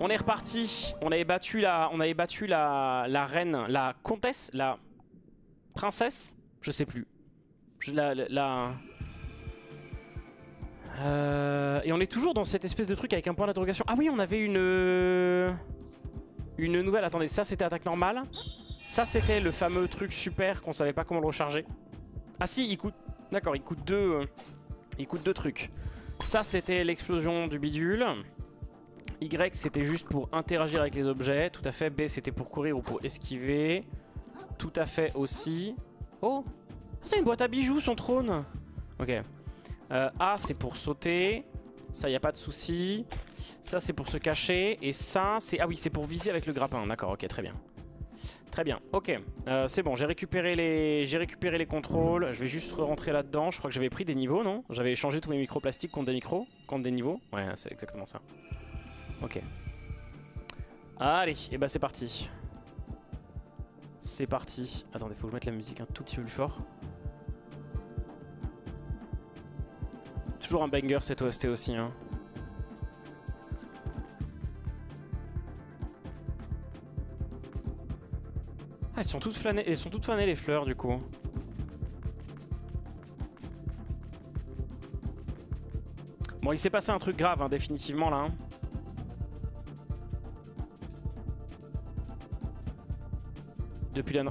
On est reparti. On avait battu la, la, reine, la comtesse, la princesse, je sais plus. La, Euh, et on est toujours dans cette espèce de truc avec un point d'interrogation. Ah oui, on avait une une nouvelle. Attendez, ça c'était attaque normale. Ça c'était le fameux truc super qu'on savait pas comment le recharger. Ah si, il coûte. D'accord, il coûte deux. euh, Il coûte deux trucs. Ça c'était l'explosion du bidule. Y c'était juste pour interagir avec les objets. Tout à fait. B c'était pour courir ou pour esquiver. Tout à fait aussi. Oh Ah, C'est une boîte à bijoux son trône Ok. Euh, A c'est pour sauter. Ça y a pas de souci. Ça c'est pour se cacher. Et ça c'est... Ah oui c'est pour viser avec le grappin. D'accord ok très bien. Très bien, ok, Euh, c'est bon, j'ai récupéré les récupéré les contrôles, je vais juste rentrer là-dedans, je crois que j'avais pris des niveaux, non? J'avais échangé tous mes microplastiques contre des micros, contre des niveaux? Ouais, c'est exactement ça. Ok. Allez, et bah c'est parti. C'est parti. Attendez, faut que je mette la musique un tout petit peu plus fort. Toujours un banger cette OST aussi, hein. Ah, elles sont toutes flânées, elles sont toutes fanées les fleurs du coup. Bon, il s'est passé un truc grave, hein, définitivement là. hein. Depuis la...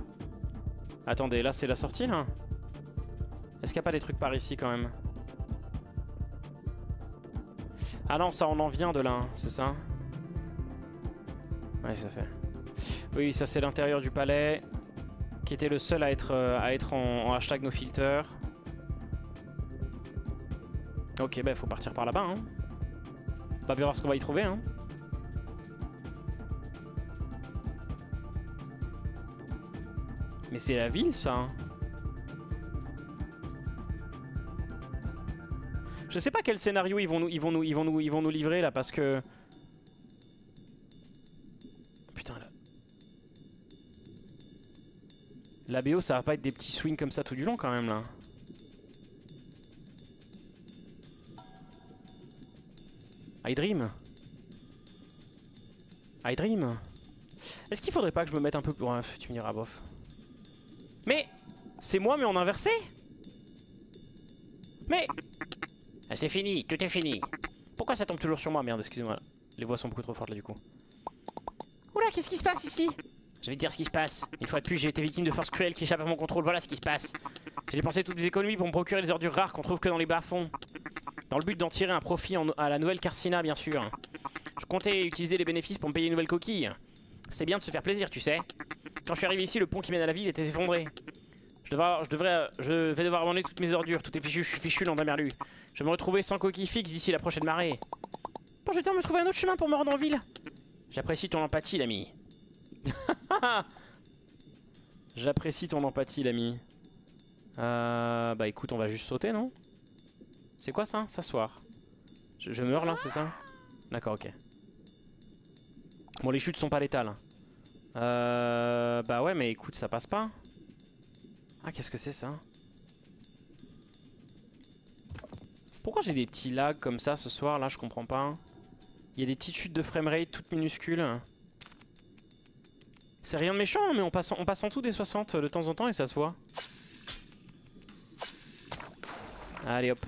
Attendez, là c'est la sortie là Est-ce qu'il n'y a pas des trucs par ici quand même Ah non, ça on en vient de là, hein, c'est ça Ouais, à fait. Oui, ça c'est l'intérieur du palais, qui était le seul à être, euh, à être en, hashtag no filter. Ok, bah faut partir par là-bas. Hein. On va bien voir ce qu'on va y trouver. Hein. C'est la ville, ça. hein. Je sais pas quel scénario ils vont nous, ils vont nous, ils vont nous, ils vont nous livrer là, parce que. Putain là. La BO, ça va pas être des petits swings comme ça tout du long quand même là. I dream. I dream. Est-ce qu'il faudrait pas que je me mette un peu plus... Tu me diras bof. Mais C'est moi mais en inversé Mais Ah, C'est fini, tout est fini. Pourquoi ça tombe toujours sur moi Merde, excusez-moi. Les voix sont beaucoup trop fortes là du coup. Oula, qu'est-ce qui se passe ici? Je vais te dire ce qui se passe. Une fois de plus, j'ai été victime de forces cruelles qui échappent à mon contrôle. Voilà ce qui se passe. J'ai dépensé toutes mes économies pour me procurer les ordures rares qu'on trouve que dans les bas-fonds. Dans le but d'en tirer un profit en- à la nouvelle Carcina, bien sûr. Je comptais utiliser les bénéfices pour me payer une nouvelle coquille. C'est bien de se faire plaisir, tu sais. Quand je suis arrivé ici, le pont qui mène à la ville était effondré. Je devrais, je devrais, je vais devoir abandonner toutes mes ordures. Tout est fichu, je suis fichu dans merlu. Je vais me retrouver sans coquille fixe d'ici la prochaine marée. Bon, je vais devoir me trouver un autre chemin pour me rendre en ville. J'apprécie ton empathie, l'ami. J'apprécie ton empathie, l'ami. Euh, bah écoute, on va juste sauter, non? C'est quoi ça S'asseoir? Je, je meurs là, c'est ça? D'accord, ok. Bon, les chutes sont pas létales. Euh, bah ouais, mais écoute, ça passe pas. Ah, qu'est-ce que c'est ça Pourquoi j'ai des petits lags comme ça ce soir là Je comprends pas. Il y a des petites chutes de framerate toutes minuscules. C'est rien de méchant, hein, mais on passe, on passe en dessous des 60 de temps en temps et ça se voit. Allez hop.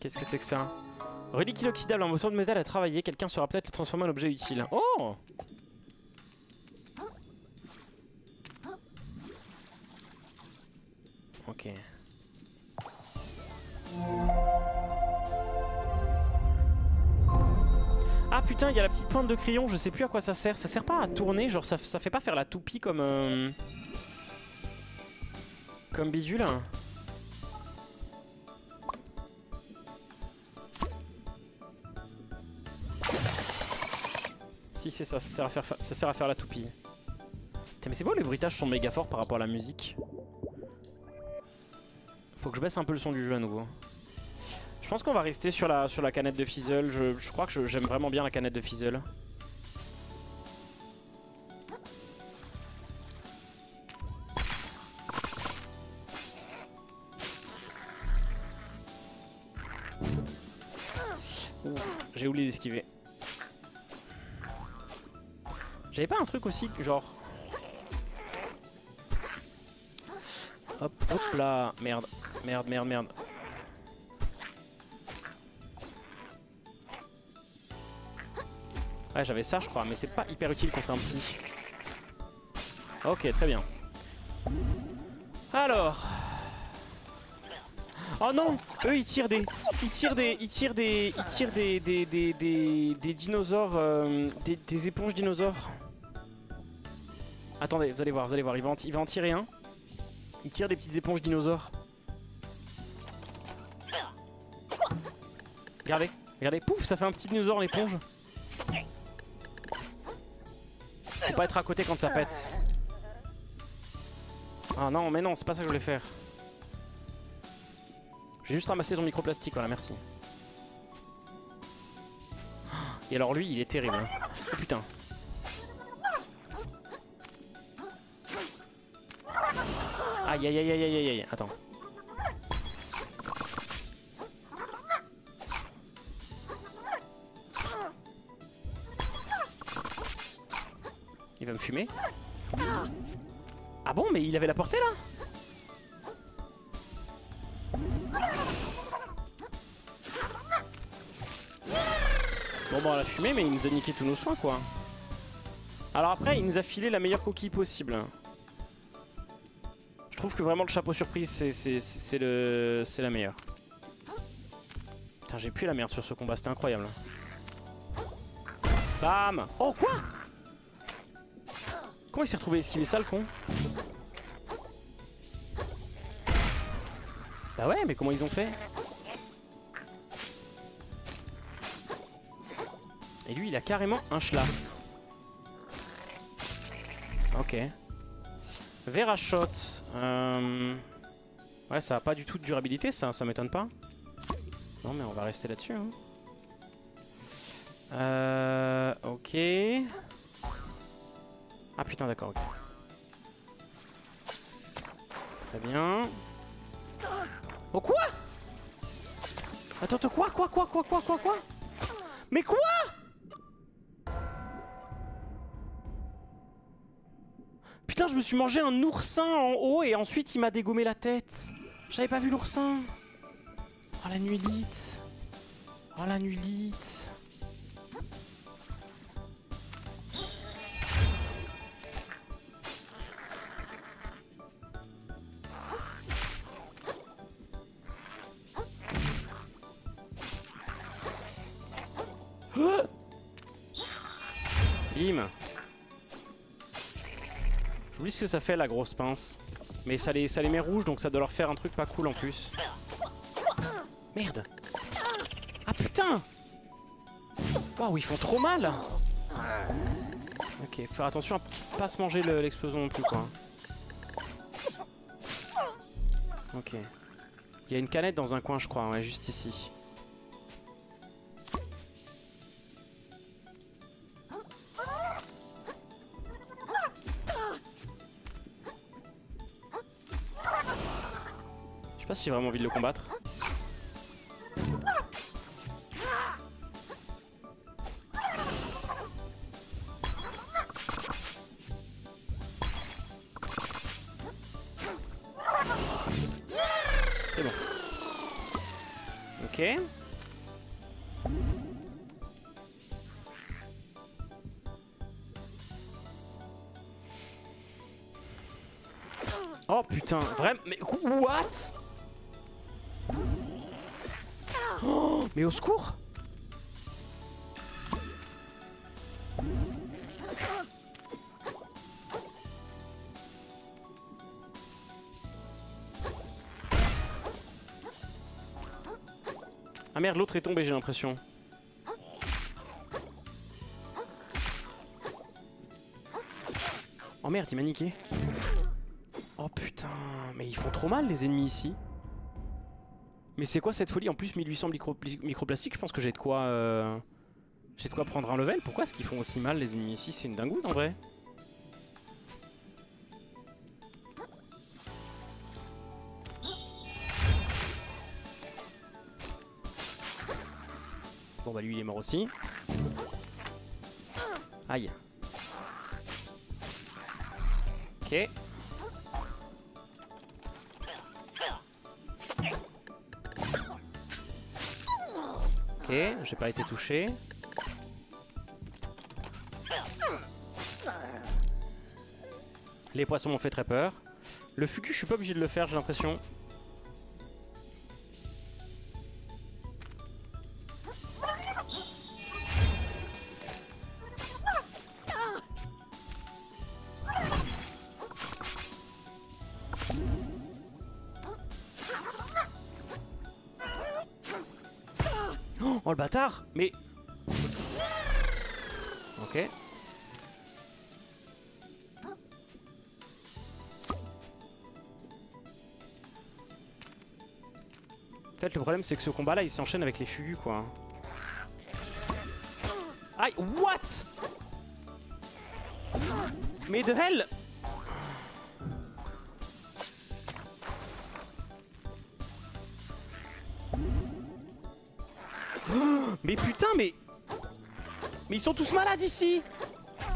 Qu'est-ce que c'est que ça Relique inoxydable, un morceau de métal à travailler. Quelqu'un saura peut-être le transformer en objet utile. Oh Ok. Ah putain, il y a la petite pointe de crayon, je sais plus à quoi ça sert. Ça sert pas à tourner, genre ça, ça fait pas faire la toupie comme... euh, Comme bidule. hein. Ça, sert, à faire, la toupie. Putain, mais c'est beau, les bruitages sont méga forts par rapport à la musique. Faut que je baisse un peu le son du jeu à nouveau. Je pense qu'on va rester sur la, canette de Fizzle. Je, je crois que j'aime vraiment bien la canette de Fizzle. J'avais pas un truc aussi, genre... Hop, hop là. Merde, merde, merde, merde. Ouais, j'avais ça, je crois, mais c'est pas hyper utile contre un petit. Ok, très bien. Alors... Oh non Eux ils tirent des... Ils tirent des... Ils tirent des... Ils tirent des... Des, des, des, des dinosaures... euh, des, des éponges dinosaures. Attendez, vous allez voir, vous allez voir. Il va en, tirer un. Il tire des petites éponges dinosaures. Regardez, regardez. Pouf, ça fait un petit dinosaure en éponge. Faut pas être à côté quand ça pète. Ah non, mais non, c'est pas ça que je voulais faire. J'ai juste ramassé ton microplastique, voilà, merci. Et alors lui, il est terrible. hein. Oh putain. Aïe aïe aïe aïe aïe aïe attends. Il va me fumer. Ah bon, mais il avait la portée là? Bon bah on l'a fumé mais il nous a niqué tous nos soins quoi. Alors après il nous a filé la meilleure coquille possible. Trouve que vraiment le chapeau surprise c'est le la meilleure. Putain j'ai plus la merde sur ce combat, c'était incroyable. Bam Oh quoi Comment il s'est retrouvé? Esquiver ça le con? Bah ouais mais comment ils ont fait? Et lui, il a carrément un schlass. Ok. Verachot. Euh... Ouais, ça a pas du tout de durabilité, ça, ça m'étonne pas. Non, mais on va rester là-dessus. hein. Euh... Ok. Ah putain, d'accord, ok. Très bien. Oh quoi? Attends, quoi, quoi, quoi, quoi, quoi, quoi, quoi? Mais quoi? Je me suis mangé un oursin en haut et ensuite il m'a dégommé la tête. J'avais pas vu l'oursin. Oh la nuilite. Oh la nuilite. Ça fait la grosse pince. Mais ça les, ça les met rouges donc ça doit leur faire un truc pas cool en plus. Merde. Ah putain Waouh, ils font trop mal Ok, faire attention à pas se manger le- l'explosion non plus quoi. Ok. Il y a une canette dans un coin je crois, ouais, juste ici. Si j'ai vraiment envie de le combattre. Merde, l'autre est tombé, j'ai l'impression. Oh merde, il m'a niqué. Oh putain, mais ils font trop mal les ennemis ici. Mais c'est quoi cette folie? En plus 1800 micro microplastiques, je pense que j'ai de quoi... euh, J'ai de quoi prendre un level. Pourquoi est-ce qu'ils font aussi mal les ennemis ici? C'est une dingouse en vrai. Lui il est mort aussi. Aïe. Ok. Ok, j'ai pas été touché. Les poissons m'ont fait très peur. Le fugu, je suis pas obligé de le faire, j'ai l'impression. Mais... Ok. En fait le problème c'est que ce combat là il s'enchaîne avec les fugus quoi. Aïe What? Mais de hell Mais putain, mais... Mais ils sont tous malades ici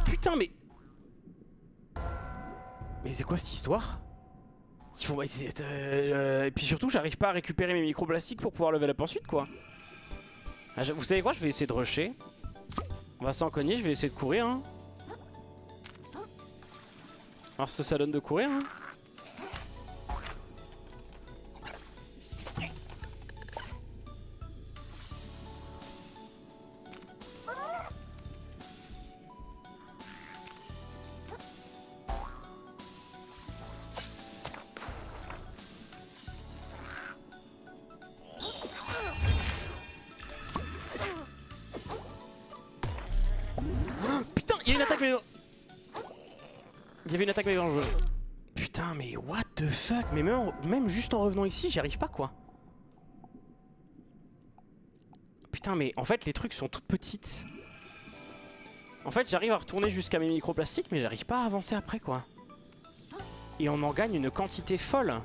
Putain, mais... Mais c'est quoi cette histoire? Ils font... Euh, et puis surtout, j'arrive pas à récupérer mes microplastiques pour pouvoir level up ensuite, quoi. Ah, vous savez quoi? Je vais essayer de rusher. On va s'en cogner, je vais essayer de courir, hein. Alors ce ça donne de courir, hein. Ici, j'y arrive pas, quoi. Putain, mais en fait, les trucs sont toutes petites. En fait, j'arrive à retourner jusqu'à mes microplastiques, mais j'arrive pas à avancer après, quoi. Et on en gagne une quantité folle.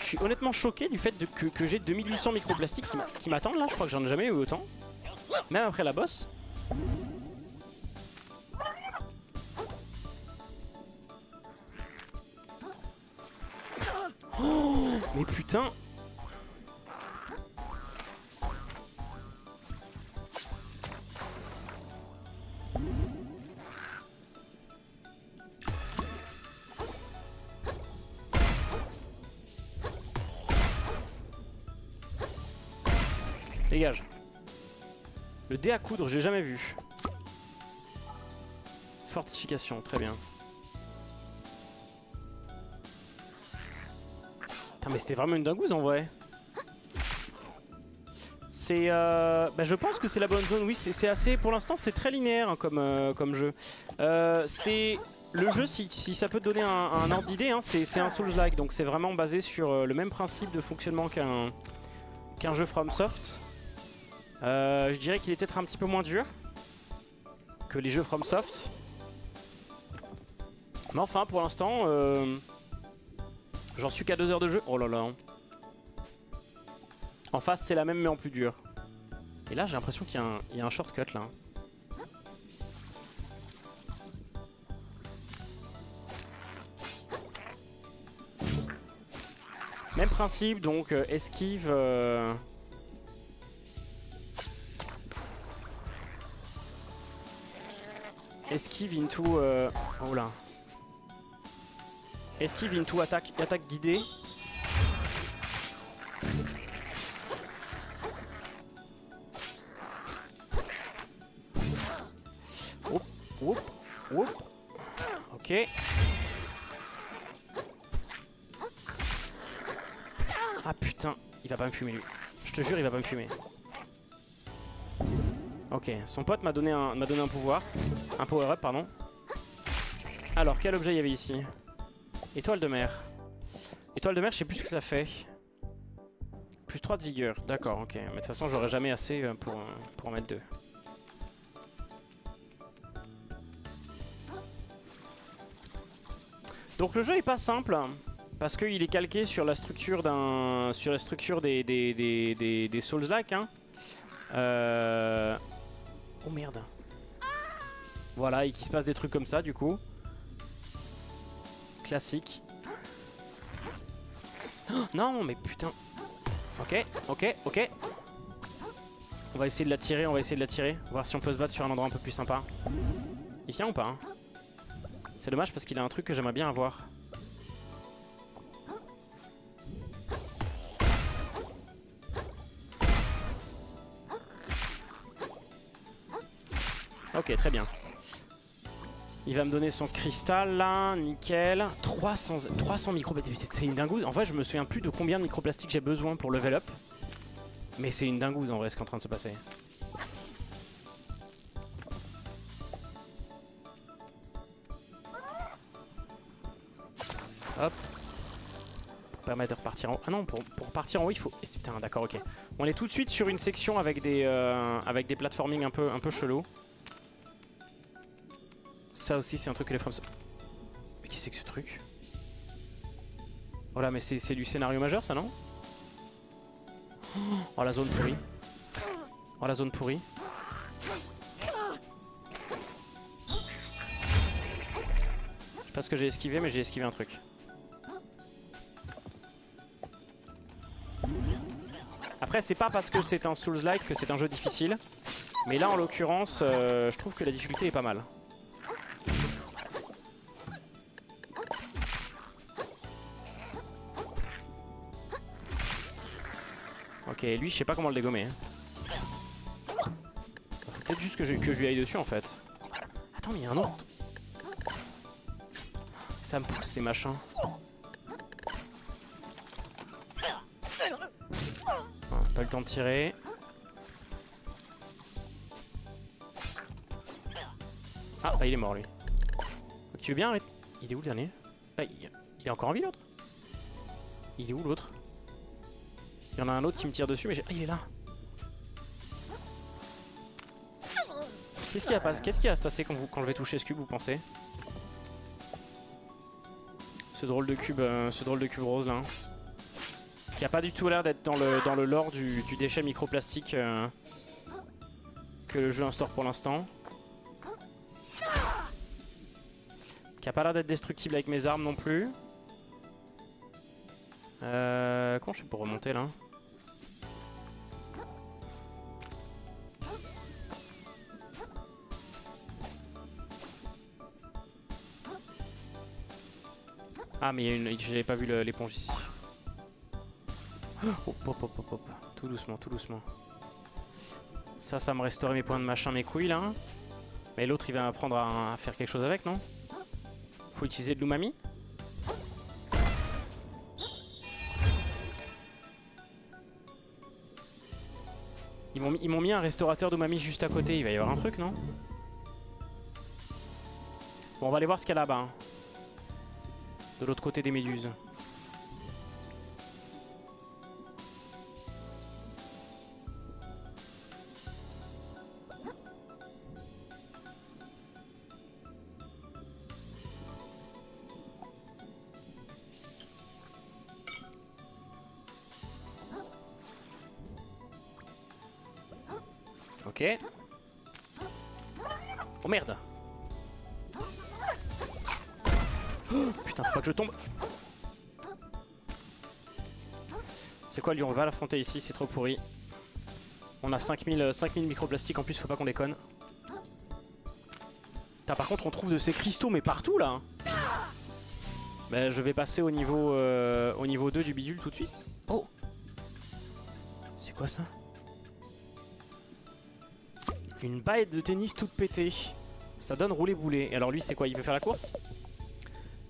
Je suis honnêtement choqué du fait que, j'ai 2800 microplastiques qui m'attendent, là. Je crois que j'en ai jamais eu autant. Même après la bosse. Putain Dégage. Le dé à coudre, j'ai jamais vu. Fortification, très bien. Mais c'était vraiment une dingouze en vrai. C'est, euh, bah, je pense que c'est la bonne zone. Oui, c'est assez. Pour l'instant, c'est très linéaire hein, comme euh, comme jeu. Euh, c'est le jeu, si, ça peut donner un, ordre d'idée, hein, c'est un Souls-like, donc c'est vraiment basé sur le même principe de fonctionnement qu'un qu'un jeu FromSoft. je dirais qu'il est peut-être un petit peu moins dur que les jeux FromSoft. Mais enfin, pour l'instant, J'en suis qu'à 2 heures de jeu. Oh là là. En face, c'est la même, mais en plus dur. Et là, j'ai l'impression qu'il y, a un shortcut là. Même principe, donc euh, esquive. Euh, esquive into. Euh, oh là. Esquive into attaque, attaque guidée. Ok. Ah putain, il va pas me fumer lui. Je te jure, il va pas me fumer. Ok, son pote m'a donné un donné un pouvoir, un power up pardon. Alors quel objet il y avait ici? Étoile de mer. Étoile de mer, je sais plus ce que ça fait. Plus 3 de vigueur. D'accord, ok. Mais de toute façon, j'aurais jamais assez euh, pour, euh, pour en mettre deux. Donc le jeu est pas simple parce qu'il est calqué sur la structure d'un des, Souls-like. Hein. Euh... Oh merde. Voilà, et qu'il se passe des trucs comme ça du coup. Classique. Oh, non, mais putain. Ok, ok, ok. On va essayer de la tirer, on va essayer de la tirer. Voir si on peut se battre sur un endroit un peu plus sympa. Il vient ou pas hein? C'est dommage parce qu'il a un truc que j'aimerais bien avoir. Ok, très bien. Il va me donner son cristal là, nickel. 300, 300 microplastiques, c'est une dingouze. En fait, je me souviens plus de combien de microplastiques j'ai besoin pour level up. Mais c'est une dingouze en vrai ce qui est en train de se passer. Hop. Pour permettre de repartir en haut. Ah non, pour, pour partir en haut, il faut... Eh, putain, d'accord, ok. On est tout de suite sur une section avec des, euh, avec des platforming un peu, un peu chelou. Ça aussi, c'est un truc que les femmes... Mais qui c'est que ce truc Voilà, mais c'est du scénario majeur, ça, non Oh, la zone pourrie. Oh, la zone pourrie. Je sais pas ce que j'ai esquivé, mais j'ai esquivé un truc. Après, c'est pas parce que c'est un Souls-like que c'est un jeu difficile. Mais là, en l'occurrence, euh, je trouve que la difficulté est pas mal. Ok, lui, je sais pas comment le dégommer. Hein. Peut-être juste que je, lui aille dessus en fait. Attends, mais il y a un autre. Ça me pousse ces machins. pas le temps de tirer. Ah, bah il est mort lui. Tu veux bien Il est où le dernier? Ah, il est encore en vie l'autre? Il est où l'autre? Il y en a un autre qui me tire dessus, mais Ah, il est là Qu'est-ce qui, va se passer quand, je vais toucher ce cube, vous pensez? Ce drôle de cube, euh, ce drôle de cube rose là. Qui a pas du tout l'air d'être dans le, dans le lore du, déchet microplastique euh, que le jeu instaure pour l'instant. Qui a pas l'air d'être destructible avec mes armes non plus. Euh, comment je fais pour remonter là? Ah mais j'avais pas vu l'éponge ici. Hop, hop, hop, hop. Tout doucement, tout doucement. Ça, ça me resterait mes points de machin, mes couilles là. Mais l'autre il va apprendre à, faire quelque chose avec, non? Faut utiliser de l'umami? Ils m'ont mis un restaurateur d'umami juste à côté, il va y avoir un truc, non? Bon, on va aller voir ce qu'il y a là-bas. Hein de l'autre côté des méduses. Ok. Oh merde que je tombe. C'est quoi lui, on va l'affronter ici, c'est trop pourri. On a 5000, 5000 euh, microplastiques en plus, faut pas qu'on déconne. par contre on trouve de ces cristaux mais partout là. Ben, je vais passer au niveau, euh, au niveau 2 du bidule tout de suite. Oh C'est quoi ça? Une baille de tennis toute pétée. Ça donne rouler boulet. Et alors lui c'est quoi? Il veut faire la course?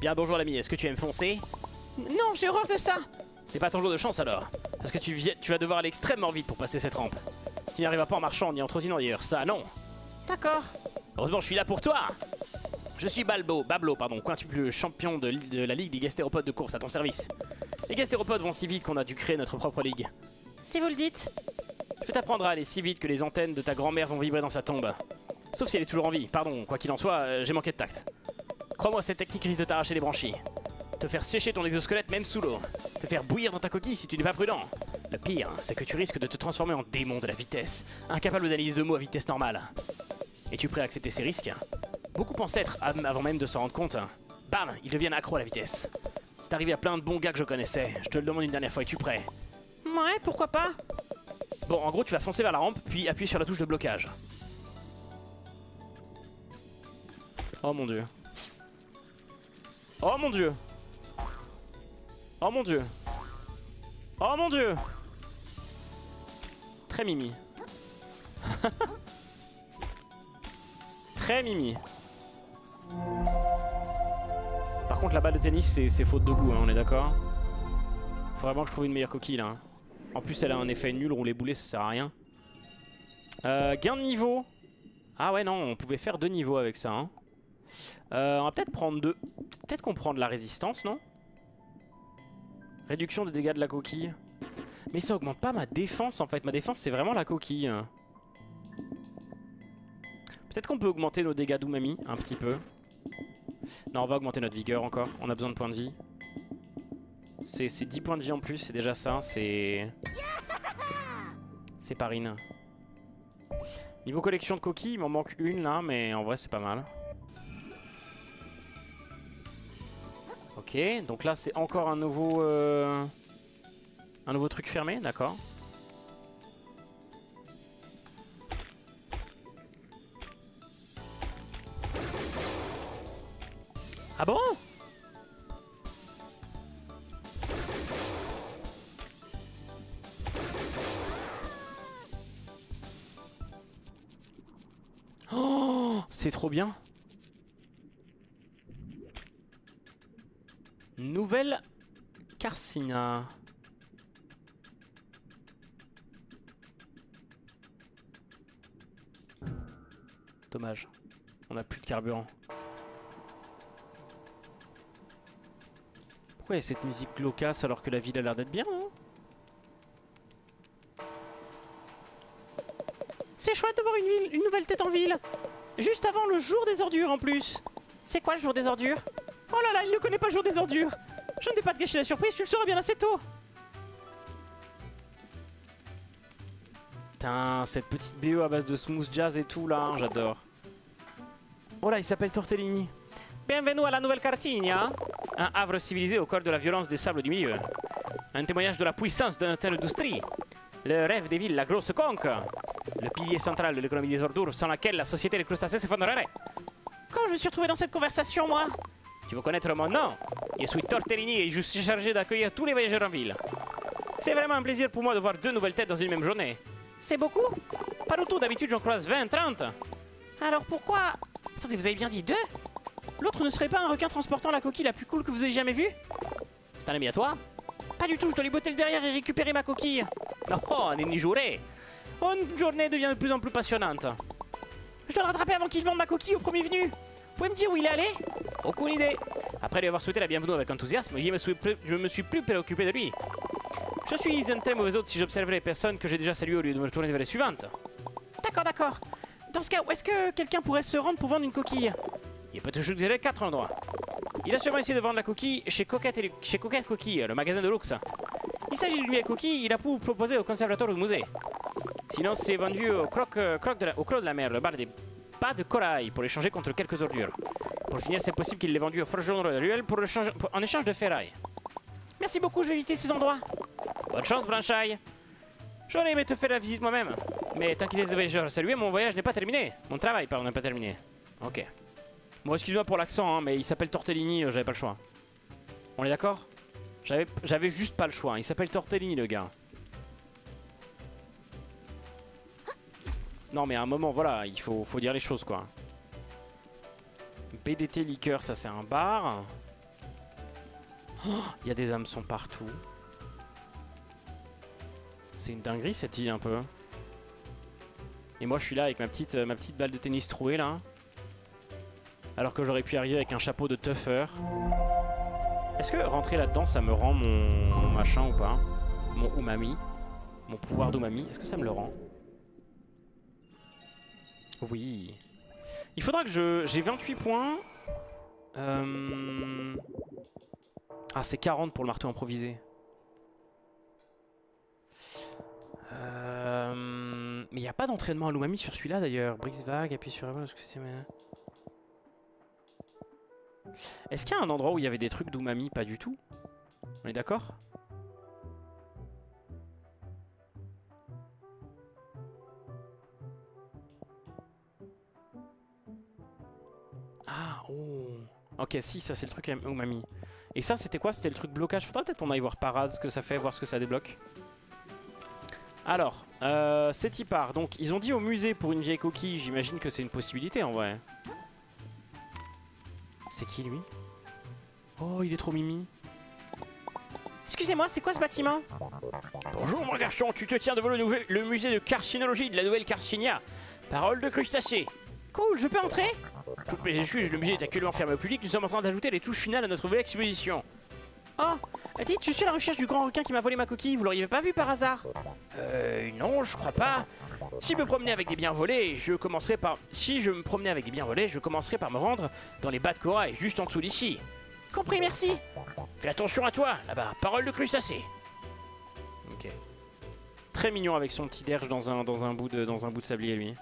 Bien bonjour l'ami, est-ce que tu aimes foncer Non, j'ai horreur de ça Ce n'est pas ton jour de chance alors. Parce que tu, tu vas devoir aller extrêmement vite pour passer cette rampe. Tu n'y arriveras pas en marchant ni en trottinant d'ailleurs, ça non D'accord. Heureusement je suis là pour toi Je suis Balbo, Bablo pardon, quintuple champion de, de la ligue des gastéropodes de course à ton service. Les gastéropodes vont si vite qu'on a dû créer notre propre ligue. Si vous le dites. Je vais t'apprendre à aller si vite que les antennes de ta grand-mère vont vibrer dans sa tombe. Sauf si elle est toujours en vie, pardon, quoi qu'il en soit, euh, j'ai manqué de tact. Crois-moi, cette technique risque de t'arracher les branchies. Te faire sécher ton exosquelette même sous l'eau. Te faire bouillir dans ta coquille si tu n'es pas prudent. Le pire, c'est que tu risques de te transformer en démon de la vitesse, incapable d'analyser deux mots à vitesse normale. Es-tu prêt à accepter ces risques? Beaucoup pensent l'être av- avant même de s'en rendre compte. Bam, ils deviennent accros à la vitesse. C'est arrivé à plein de bons gars que je connaissais. Je te le demande une dernière fois, es-tu prêt? Ouais, pourquoi pas? Bon, en gros, tu vas foncer vers la rampe, puis appuyer sur la touche de blocage. Oh mon dieu. Oh mon dieu. Oh mon dieu. Oh mon dieu. Très mimi. Très mimi. Par contre, la balle de tennis, c'est- faute de goût, hein, on est d'accord? Faut vraiment que je trouve une meilleure coquille là. hein. En plus, elle a un effet nul, rouler boulet, ça sert à rien. Euh, gain de niveau. Ah ouais, non, on pouvait faire deux niveaux avec ça. hein. Euh, on va peut-être prendre deux. Peut-être qu'on prend de la résistance, non? Réduction des dégâts de la coquille. Mais ça augmente pas ma défense en fait. Ma défense, c'est vraiment la coquille. Peut-être qu'on peut augmenter nos dégâts d'Umami un petit peu. Non, on va augmenter notre vigueur encore. On a besoin de points de vie. C'est c'est 10 points de vie en plus, c'est déjà ça, c'est... C'est parine. Niveau collection de coquilles, il m'en manque une là, mais en vrai c'est pas mal. Ok, donc là c'est encore un nouveau... euh, Un nouveau truc fermé, d'accord. Ah bon? Oh, c'est trop bien. Nouvelle Carcina. Dommage. On a plus de carburant. Pourquoi y a cette musique glaucasse alors que la ville a l'air d'être bien hein? C'est chouette de voir une, ville, une nouvelle tête en ville. Juste avant le jour des ordures en plus. C'est quoi le jour des ordures? Oh là là, il ne connaît pas le jour des ordures. Je ne vais pas te gâcher la surprise, tu le sauras bien assez tôt. Putain, cette petite BO à base de smooth jazz et tout là, hein, j'adore. Oh là, il s'appelle Tortellini. Bienvenue à la nouvelle Cartigna. Un havre civilisé au cœur de la violence des sables du milieu. Un témoignage de la puissance de notre industrie. Le rêve des villes, la grosse conque. Le pilier central de l'économie des ordures sans laquelle la société des crustacés s'effondrerait. Comment je me suis retrouvé dans cette conversation, moi? Tu veux mon nom Je suis Tortellini et je suis chargé d'accueillir tous les voyageurs en ville. C'est vraiment un plaisir pour moi de voir deux nouvelles têtes dans une même journée. C'est beaucoup? Pas du tout, d'habitude j'en croise 20, 30. Alors pourquoi? Attendez, vous avez bien dit deux? L'autre ne serait pas un requin transportant la coquille la plus cool que vous ayez jamais vue? C'est un ami à toi? Pas du tout, je dois lui botter le derrière et récupérer ma coquille. Non, on est ni jouré. Une journée devient de plus en plus passionnante. Je dois le rattraper avant qu'il vende ma coquille au premier venu. Vous pouvez me dire où il est allé? Aucune idée. Après lui avoir souhaité la bienvenue avec enthousiasme, je me suis, plus- je me suis plus préoccupé de lui. Je suis un très mauvais hôte si j'observe les personnes que j'ai déjà saluées au lieu de me retourner vers les suivantes. D'accord, d'accord. Dans ce cas, où est-ce que quelqu'un pourrait se rendre pour vendre une coquille? Il peut te suggérer quatre endroits. Il a sûrement essayé de vendre la coquille chez Coquette, et- chez Coquette Coquille, le magasin de luxe. Il s'agit de lui à coquille, il a pu proposer au conservateur du musée. Sinon, c'est vendu au croc, euh, croc de la, au croc de la mer, le bar des pas de corail, pour échanger contre quelques ordures. Pour finir, c'est possible qu'il l'ait vendu au forgeron de Ruelle pour, le change- pour- en échange de ferraille. Merci beaucoup, je vais éviter ces endroits. Bonne chance, Branchaille. J'aurais aimé te faire la visite moi-même. Mais t'inquiète, voyageurs, saluez, mon voyage n'est pas terminé. Mon travail, pardon, n'est pas terminé. Ok. Bon, excuse-moi pour l'accent, hein, mais il s'appelle Tortellini, euh, j'avais pas le choix. On est d'accord? J'avais juste pas le choix. Il s'appelle Tortellini, le gars. Non, mais à un moment, voilà, il faut, faut dire les choses, quoi. BDT liqueur, ça c'est un bar. Oh, Il y a des hameçons partout. C'est une dinguerie cette île un peu. Et moi je suis là avec ma petite, balle de tennis trouée là. Alors que j'aurais pu arriver avec un chapeau de tuffer. Est-ce que rentrer là-dedans ça me rend mon, mon machin ou pas? Mon umami? Mon pouvoir d'umami? Est-ce que ça me le rend? Oui. Il faudra que je... J'ai 28 points. Euh, ah, c'est 40 pour le marteau improvisé. Euh, mais il n'y a pas d'entraînement à l'umami sur celui-là d'ailleurs. Brix vague, appuie sur... Est-ce qu'il y a un endroit où il y avait des trucs d'umami Pas du tout. On est d'accord? Ah, oh. Ok, si, ça c'est le truc umami. Et ça, c'était quoi? C'était le truc blocage? Faudrait peut-être qu'on aille voir Parade ce que ça fait, voir ce que ça débloque. Alors, euh, c'est y part. Donc, ils ont dit au musée pour une vieille coquille. J'imagine que c'est une possibilité en vrai. C'est qui lui? Oh, il est trop mimi. Excusez-moi, c'est quoi ce bâtiment? Bonjour mon garçon, tu te tiens devant le, le musée de carcinologie de la nouvelle Carcinia. Parole de crustacés. Cool, je peux entrer? Toutes mes excuses, le musée est actuellement fermé au public, nous sommes en train d'ajouter les touches finales à notre nouvelle exposition. Oh Dites, je suis à la recherche du grand requin qui m'a volé ma coquille, vous l'auriez pas vu par hasard? Euh, non, je crois pas. Si je me promenais avec des biens volés, je commencerai par... Si je me promenais avec des biens volés, je commencerai par me rendre dans les bas de corail, juste en dessous d'ici. Compris, merci Fais attention à toi, là-bas, parole de crustacé. Ok. Très mignon avec son petit derge dans un, dans un, bout, de, dans un bout de sablier, lui.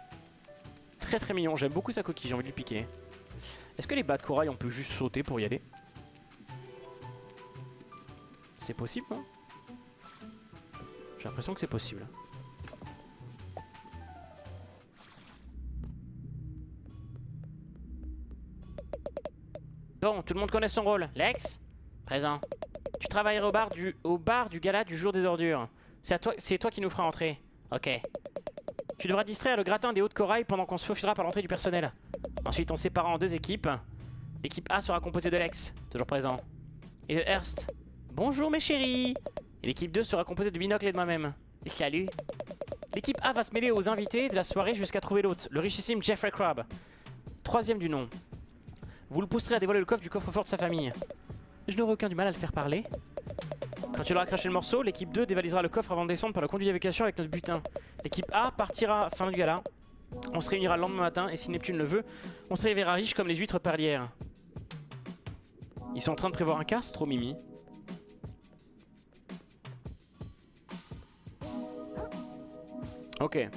Très très mignon, j'aime beaucoup sa coquille, j'ai envie de lui piquer. Est-ce que les bas de corail, on peut juste sauter pour y aller? C'est possible, non? J'ai l'impression que c'est possible. Bon, tout le monde connaît son rôle. Lex Présent. Tu travailleras au bar du, gala du jour des ordures. C'est toi, toi qui nous fera entrer. Ok. Tu devras distraire le gratin des hauts de corail pendant qu'on se faufilera par l'entrée du personnel. Ensuite, on sépara en deux équipes. L'équipe A sera composée de Lex, toujours présent, et de Hearst. Bonjour mes chéris Et l'équipe 2 sera composée de Binocle et de moi-même. Salut L'équipe A va se mêler aux invités de la soirée jusqu'à trouver l'autre, le richissime Jeffrey Crabbe. Troisième du nom. Vous le pousserez à dévoiler le coffre du coffre-fort de sa famille. Je n'aurai aucun du mal à le faire parler. Quand tu auras craché le morceau, l'équipe 2 dévalisera le coffre avant de descendre par la conduite d'évacuation avec notre butin. L'équipe A partira fin du gala. On se réunira le lendemain matin et si Neptune le veut, on se réveillera riche comme les huîtres perlières. Ils sont en train de prévoir un casse, trop mimi. Ok.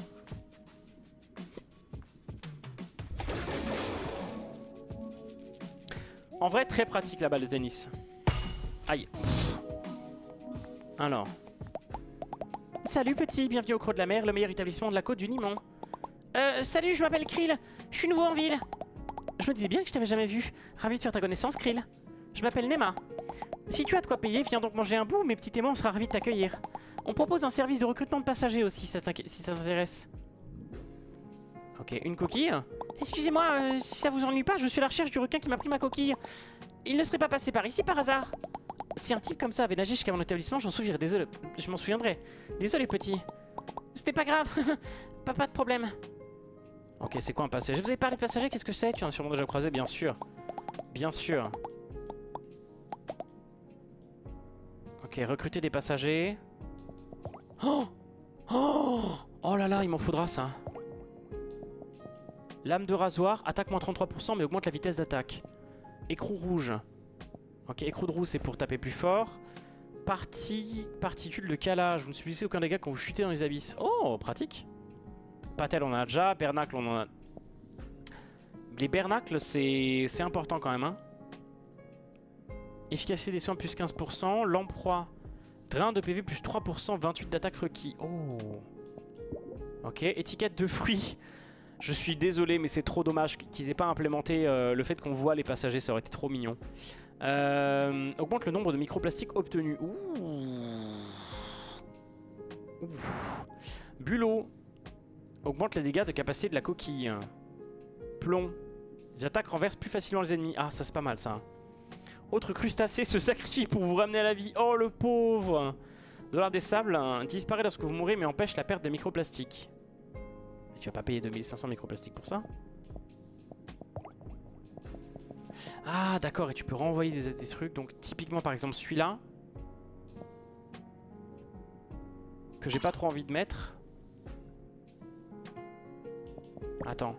En vrai, très pratique la balle de tennis. Aïe. Alors. Salut petit, bienvenue au Creux de la Mer, le meilleur établissement de la côte du Limon. Euh, salut, je m'appelle Krill. Je suis nouveau en ville. Je me disais bien que je t'avais jamais vu. Ravi de faire ta connaissance, Krill. Je m'appelle Nema. Si tu as de quoi payer, viens donc manger un bout, mes petits témoins, on sera ravis de t'accueillir. On propose un service de recrutement de passagers aussi, si ça t'intéresse. Ok, une coquille Excusez-moi, euh, si ça vous ennuie pas, je suis à la recherche du requin qui m'a pris ma coquille. Il ne serait pas passé par ici par hasard? Si un type comme ça avait nagé jusqu'à mon établissement, j'en souviendrai. Désolé, je m'en souviendrai. Désolé, petit. C'était pas grave. pas, pas de problème. Ok, c'est quoi un passager? Je vous ai parlé de passager, qu'est-ce que c'est? Tu en as sûrement déjà croisé, bien sûr. Bien sûr. Ok, recruter des passagers. Oh Oh Oh là là, il m'en faudra ça. Lame de rasoir, attaque moins 33% mais augmente la vitesse d'attaque. Écrou rouge. Ok, écrou de roue, c'est pour taper plus fort. Partie, particule de calage. Vous ne subissez aucun dégât quand vous chutez dans les abysses. Oh, pratique. Patel, on en a déjà. Bernacle, on en a... Les bernacles, c'est important quand même. Hein. Efficacité des soins plus 15%. Lamproie. Drain de PV plus 3%. 28 d'attaque requis. Oh. Ok, étiquette de fruits. Je suis désolé, mais c'est trop dommage qu'ils aient pas implémenté euh, le fait qu'on voit les passagers. Ça aurait été trop mignon. Euh, augmente le nombre de microplastiques obtenus. Ouh. Bulot. Augmente les dégâts de capacité de la coquille. Plomb. Les attaques renversent plus facilement les ennemis. Ah, ça c'est pas mal ça. Autre crustacé se sacrifie pour vous ramener à la vie. Oh le pauvre Dollar des sables disparaît lorsque vous mourrez mais empêche la perte de microplastiques. Tu vas pas payer 2500 microplastiques pour ça? Ah, d'accord, et tu peux renvoyer des, trucs. Donc, typiquement, par exemple, celui-là. Que j'ai pas trop envie de mettre. Attends.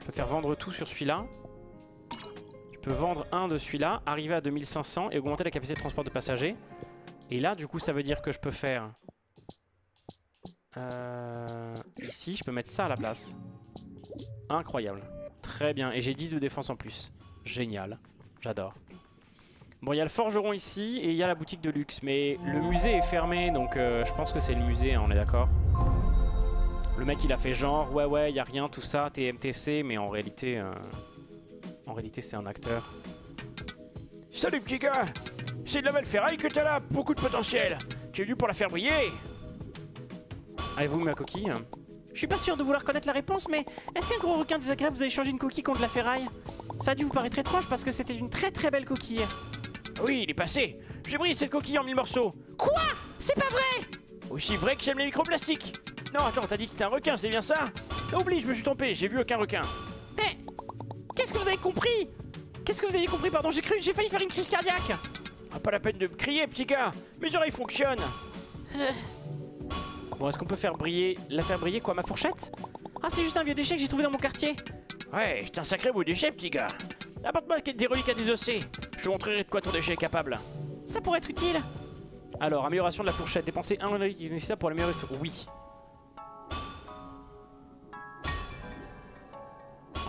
Je peux faire vendre tout sur celui-là. Je peux vendre un de celui-là, arriver à 2500 et augmenter la capacité de transport de passagers. Et là, du coup, ça veut dire que je peux faire... Euh, ici, je peux mettre ça à la place. Incroyable. Très bien. Et j'ai 10 de défense en plus. Génial. J'adore. Bon, il y a le forgeron ici et il y a la boutique de luxe. Mais le musée est fermé, donc euh, je pense que c'est le musée, hein, on est d'accord Le mec, il a fait genre, ouais, ouais, il a rien, tout ça, TMTC, mais en réalité... euh, en réalité, c'est un acteur. Salut petit gars C'est de la belle ferraille que t'as là, beaucoup de potentiel Tu es venu pour la faire briller Avez-vous ma coquille? Je suis pas sûr de vouloir connaître la réponse, mais est-ce qu'un gros requin désagréable vous a échangé une coquille contre la ferraille? Ça a dû vous paraître étrange parce que c'était une très très belle coquille. Oui, il est passé. J'ai brillé cette coquille en mille morceaux. Quoi? C'est pas vrai! Aussi vrai que j'aime les microplastiques. Non, attends, t'as dit que t'es un requin, c'est bien ça? Oublie, je me suis trompé, j'ai vu aucun requin. Mais qu'est-ce que vous avez compris? Qu'est-ce que vous avez compris Pardon, j'ai cru, j'ai failli faire une crise cardiaque. Ah, pas la peine de me crier, petit gars. Mes oreilles fonctionnent Bon, est-ce qu'on peut faire briller... La faire briller quoi, ma fourchette? Ah, c'est juste un vieux déchet que j'ai trouvé dans mon quartier. Ouais, c'est un sacré beau déchet, petit gars Apporte-moi des reliques à désosser Je te montrerai de quoi ton déchet est capable Ça pourrait être utile. Alors, amélioration de la fourchette. Dépenser un relique nécessaire pour l'améliorer. Oui.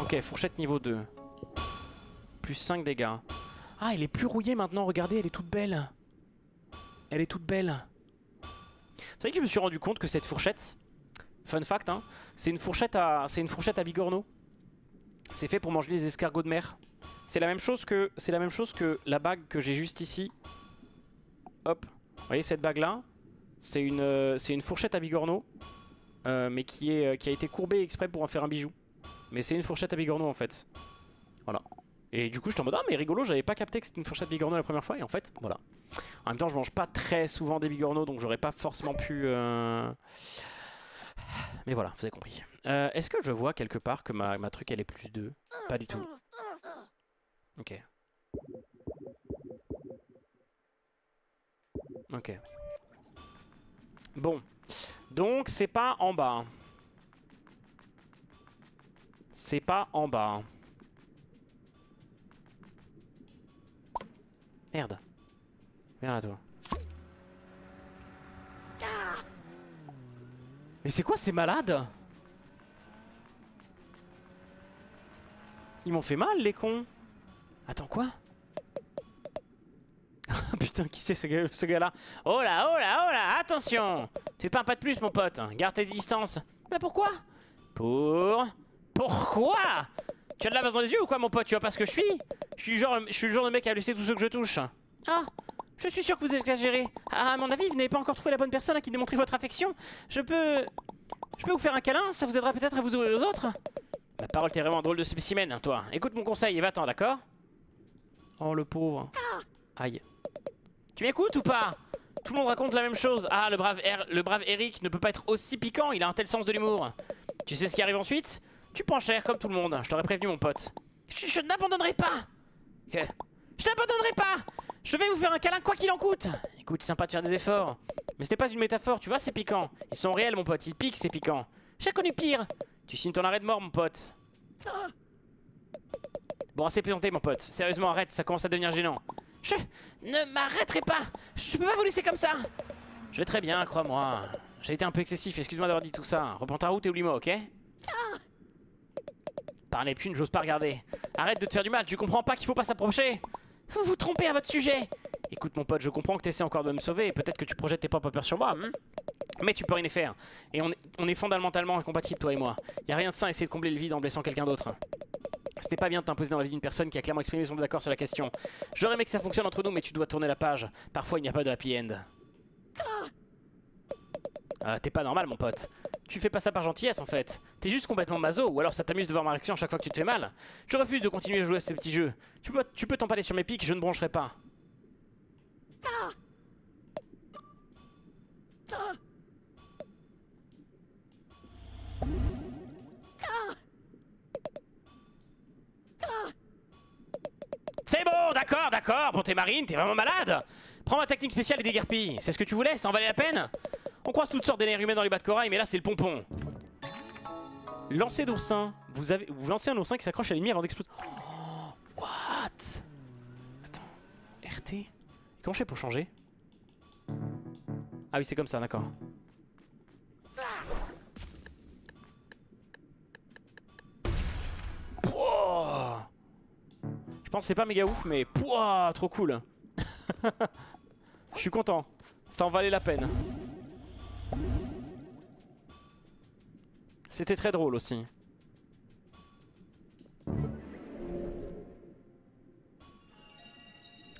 Ok, fourchette niveau 2. Plus 5 dégâts. Ah, elle est plus rouillée maintenant, regardez, elle est toute belle. Elle est toute belle. Vous savez que je me suis rendu compte que cette fourchette, fun fact, hein, c'est une fourchette à, c'est une fourchette à bigorneau. C'est fait pour manger les escargots de mer. C'est la même chose que, c'est la même chose que la bague que j'ai juste ici. Hop, vous voyez cette bague là, c'est une, euh, c'est une fourchette à bigorneau, euh, mais qui est, euh, qui a été courbée exprès pour en faire un bijou. Mais c'est une fourchette à bigorneau en fait. Voilà. Et du coup, je suis en mode ah mais rigolo, j'avais pas capté que c'était une fourchette bigorneau la première fois et en fait, voilà. En même temps, je mange pas très souvent des bigorneaux, donc j'aurais pas forcément pu. euh, Mais voilà, vous avez compris. Euh, Est-ce que je vois quelque part que ma, ma truc elle est plus 2 Pas du tout. Ok. Ok. Bon. Donc c'est pas en bas. C'est pas en bas. Merde. Viens là toi. Mais c'est quoi ces malades Ils m'ont fait mal les cons. Attends quoi? Putain qui c'est ce gars- ce gars-là? Oh là, oh là, oh là, attention! Fais pas un pas de plus, mon pote. Garde tes distances. Mais pourquoi? Pour... Pourquoi? Tu as de la vase dans les yeux ou quoi, mon pote? Tu vois pas ce que je suis? Je suis, le genre, je suis le genre de mec à laisser tous ceux que je touche. Ah, je suis sûr que vous exagérez. Ah, à mon avis, vous n'avez pas encore trouvé la bonne personne à qui démontrer votre affection. Je peux... Je peux vous faire un câlin, ça vous aidera peut-être à vous ouvrir aux autres Ma parole, t'es vraiment un drôle de spécimen, hein, toi. Écoute mon conseil et va-t'en, d'accord? Oh le pauvre. Aïe. Tu m'écoutes ou pas? Tout le monde raconte la même chose. Ah, le brave, Er- le brave Eric ne peut pas être aussi piquant, il a un tel sens de l'humour. Tu sais ce qui arrive ensuite? Tu prends cher comme tout le monde, je t'aurais prévenu mon pote. Je, je n'abandonnerai pas Je n'abandonnerai pas Je vais vous faire un câlin quoi qu'il en coûte Écoute, sympa de faire des efforts. Mais c'était pas une métaphore, tu vois, c'est piquant. Ils sont réels, mon pote, ils piquent, c'est piquant. J'ai connu pire Tu signes ton arrêt de mort, mon pote. Bon, assez plaisanté, mon pote. Sérieusement, arrête, ça commence à devenir gênant. Je ne m'arrêterai pas Je peux pas vous laisser comme ça Je vais très bien, crois-moi. J'ai été un peu excessif, excuse-moi d'avoir dit tout ça. Reprends ta route et oublie-moi, ok? Par les punes, j'ose pas regarder. Arrête de te faire du mal, tu comprends pas qu'il faut pas s'approcher Vous vous trompez à votre sujet Écoute, mon pote, je comprends que tu essaies encore de me sauver. Peut-être que tu projettes tes propres peurs sur moi. hmm mais tu peux rien y faire. Et on est, on est fondamentalement incompatibles, toi et moi. Y a rien de sain à essayer de combler le vide en blessant quelqu'un d'autre. C'était pas bien de t'imposer dans la vie d'une personne qui a clairement exprimé son désaccord sur la question. J'aurais aimé que ça fonctionne entre nous, mais tu dois tourner la page. Parfois, il n'y a pas de happy end. Ah, T'es pas normal, mon pote. Tu fais pas ça par gentillesse, en fait. T'es juste complètement maso, ou alors ça t'amuse de voir ma réaction chaque fois que tu te fais mal. Je refuse de continuer à jouer à ce petit jeu. Tu peux tu t'empaler sur mes pics, je ne broncherai pas. C'est bon, d'accord, d'accord. Bon, t'es marine, t'es vraiment malade. Prends ma technique spéciale et déguerpille. C'est ce que tu voulais, ça en valait la peine? On croise toutes sortes d'énergumènes dans les bas de corail, mais là c'est le pompon. Lancez d'oursin. Vous, avez... vous lancez un oursin qui s'accroche à l'ennemi avant d'exploser. Oh, what? Attends, RT Comment je fais pour changer? Ah oui, c'est comme ça, d'accord. Je pense que c'est pas méga ouf, mais pouah, trop cool. je suis content. Ça en valait la peine. C'était très drôle aussi.